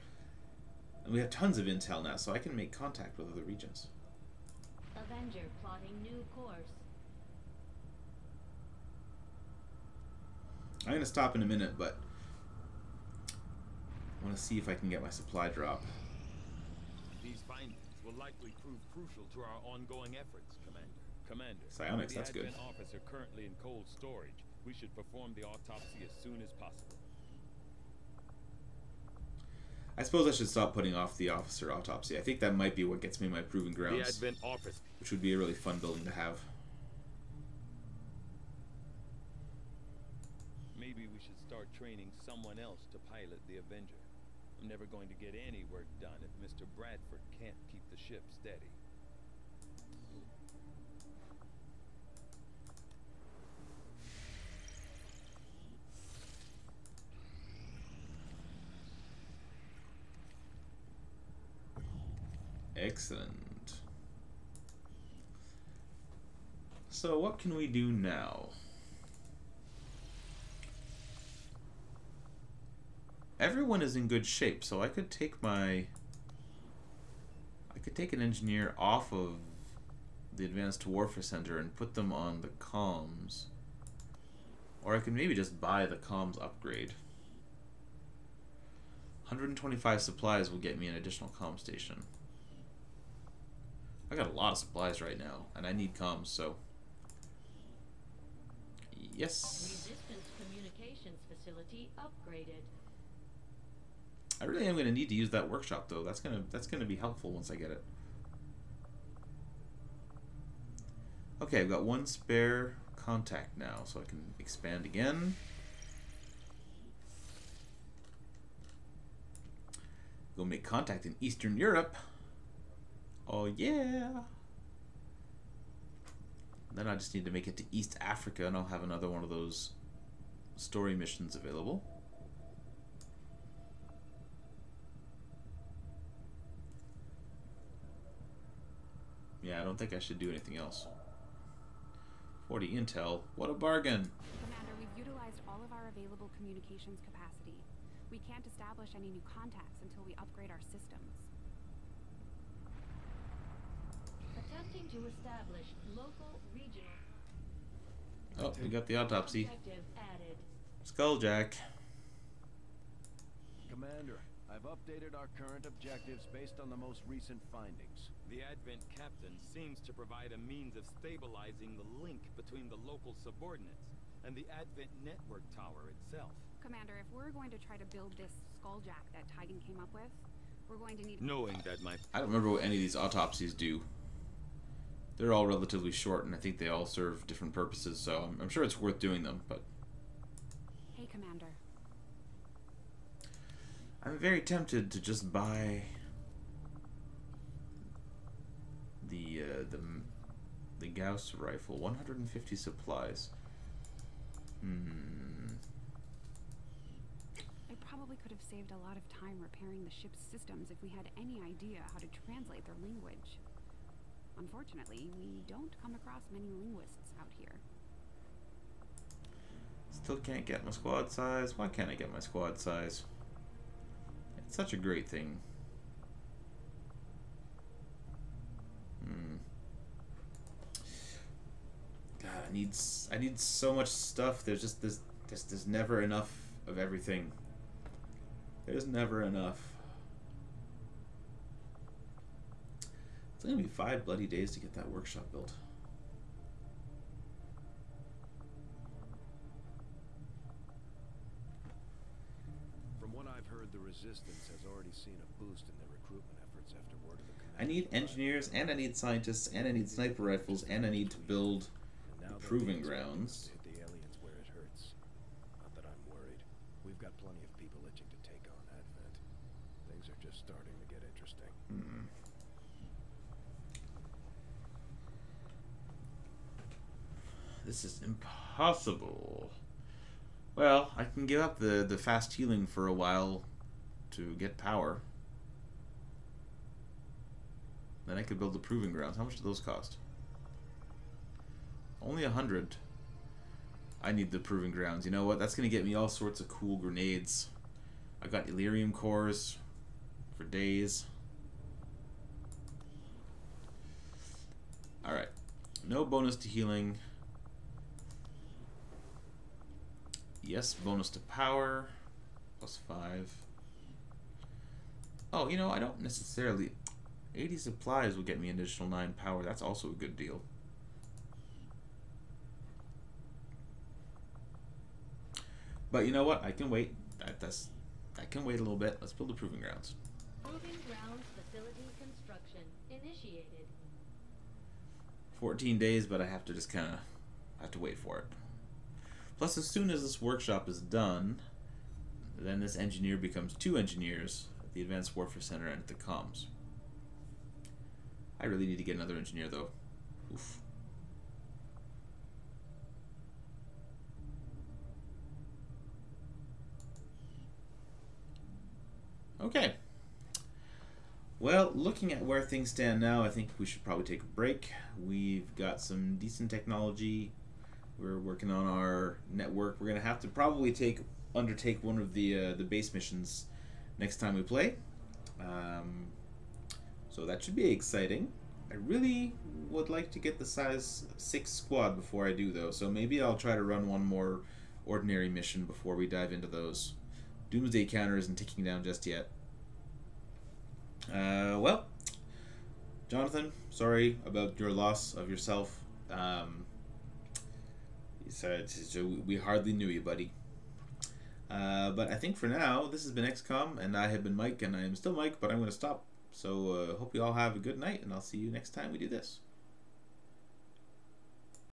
And we have tons of intel now, so I can make contact with other regions. Avenger plotting new course. I'm gonna stop in a minute, but I want to see if I can get my supply drop. These findings will likely prove crucial to our ongoing efforts, Commander. Commander, Psionics, the that's good. Advent officer currently in cold storage. We should perform the autopsy as soon as possible. I suppose I should stop putting off the officer autopsy. I think that might be what gets me my proving grounds, which would be a really fun building to have. Maybe we should start training someone else to pilot the Avenger. I'm never going to get any work done if Mr. Bradford can't keep the ship steady. Excellent. So what can we do now? Everyone is in good shape, so I could take my I could take an engineer off of the Advanced Warfare Center and put them on the comms. Or I could maybe just buy the comms upgrade. 125 supplies will get me an additional comm station. I got a lot of supplies right now, and I need comms, so. Yes. Resistance communications facility upgraded. I really am going to need to use that workshop, though. That's gonna that's gonna be helpful once I get it. Okay, I've got one spare contact now, so I can expand again. Go make contact in Eastern Europe. Oh yeah. Then I just need to make it to East Africa, and I'll have another one of those story missions available. Yeah, I don't think I should do anything else. 40 intel. What a bargain. Commander, we've utilized all of our available communications capacity. We can't establish any new contacts until we upgrade our systems. To establish local regional Oh, we got the autopsy. objective added. Skulljack. Commander, I've updated our current objectives based on the most recent findings. The Advent captain seems to provide a means of stabilizing the link between the local subordinates and the Advent network tower itself. Commander, if we're going to try to build this skulljack that Tygan came up with, we're going to need. Knowing that my I don't remember what any of these autopsies do. They're all relatively short, and I think they all serve different purposes, so I'm, I'm sure it's worth doing them, but Hey, Commander. I'm very tempted to just buy the uh, the the Gauss rifle, 150 supplies. Hmm. I probably could have saved a lot of time repairing the ship's systems if we had any idea how to translate their language. Unfortunately, we don't come across many linguists out here. Still can't get my squad size. Why can't I get my squad size? It's such a great thing. Hmm. God, I need I need so much stuff. There's just this there's, there's never enough of everything. There's never enough. It's gonna be five bloody days to get that workshop built. From what I've heard, the Resistance has already seen a boost in their recruitment efforts after word of the I need engineers, and I need scientists, and I need sniper rifles, and I need to build proving grounds. to hit the aliens where it hurts. Not that I'm worried. We've got plenty of people itching to take on Advent. Things are just starting to get interesting. Hmm. This is impossible. Well, I can give up the, the fast healing for a while to get power. Then I could build the proving grounds. How much do those cost? Only a hundred. I need the proving grounds. You know what? That's gonna get me all sorts of cool grenades. I got Elerium cores for days. Alright. No bonus to healing. Yes, bonus to power. Plus five. Oh, you know, I don't necessarily... 80 supplies will get me an additional 9 power. That's also a good deal. But you know what? I can wait. That, that's, I can wait a little bit. Let's build the proving grounds. Proving grounds facility construction initiated. 14 days, but I have to just kind of have to wait for it. Plus, as soon as this workshop is done, then this engineer becomes two engineers at the Advanced Warfare Center and at the comms. I really need to get another engineer, though. Oof. Okay. Well, looking at where things stand now, I think we should probably take a break. We've got some decent technology. We're working on our network. We're gonna have to probably take undertake one of the uh, the base missions next time we play. Um, so that should be exciting. I really would like to get the size six squad before I do though. So maybe I'll try to run one more ordinary mission before we dive into those. Doomsday counter isn't ticking down just yet. Uh, well, Jonathan, sorry about your loss of yourself. Um, said so we hardly knew you, buddy. Uh, but I think for now, this has been XCOM, and I have been Mike, and I am still Mike, but I'm going to stop. So uh, hope you all have a good night, and I'll see you next time we do this.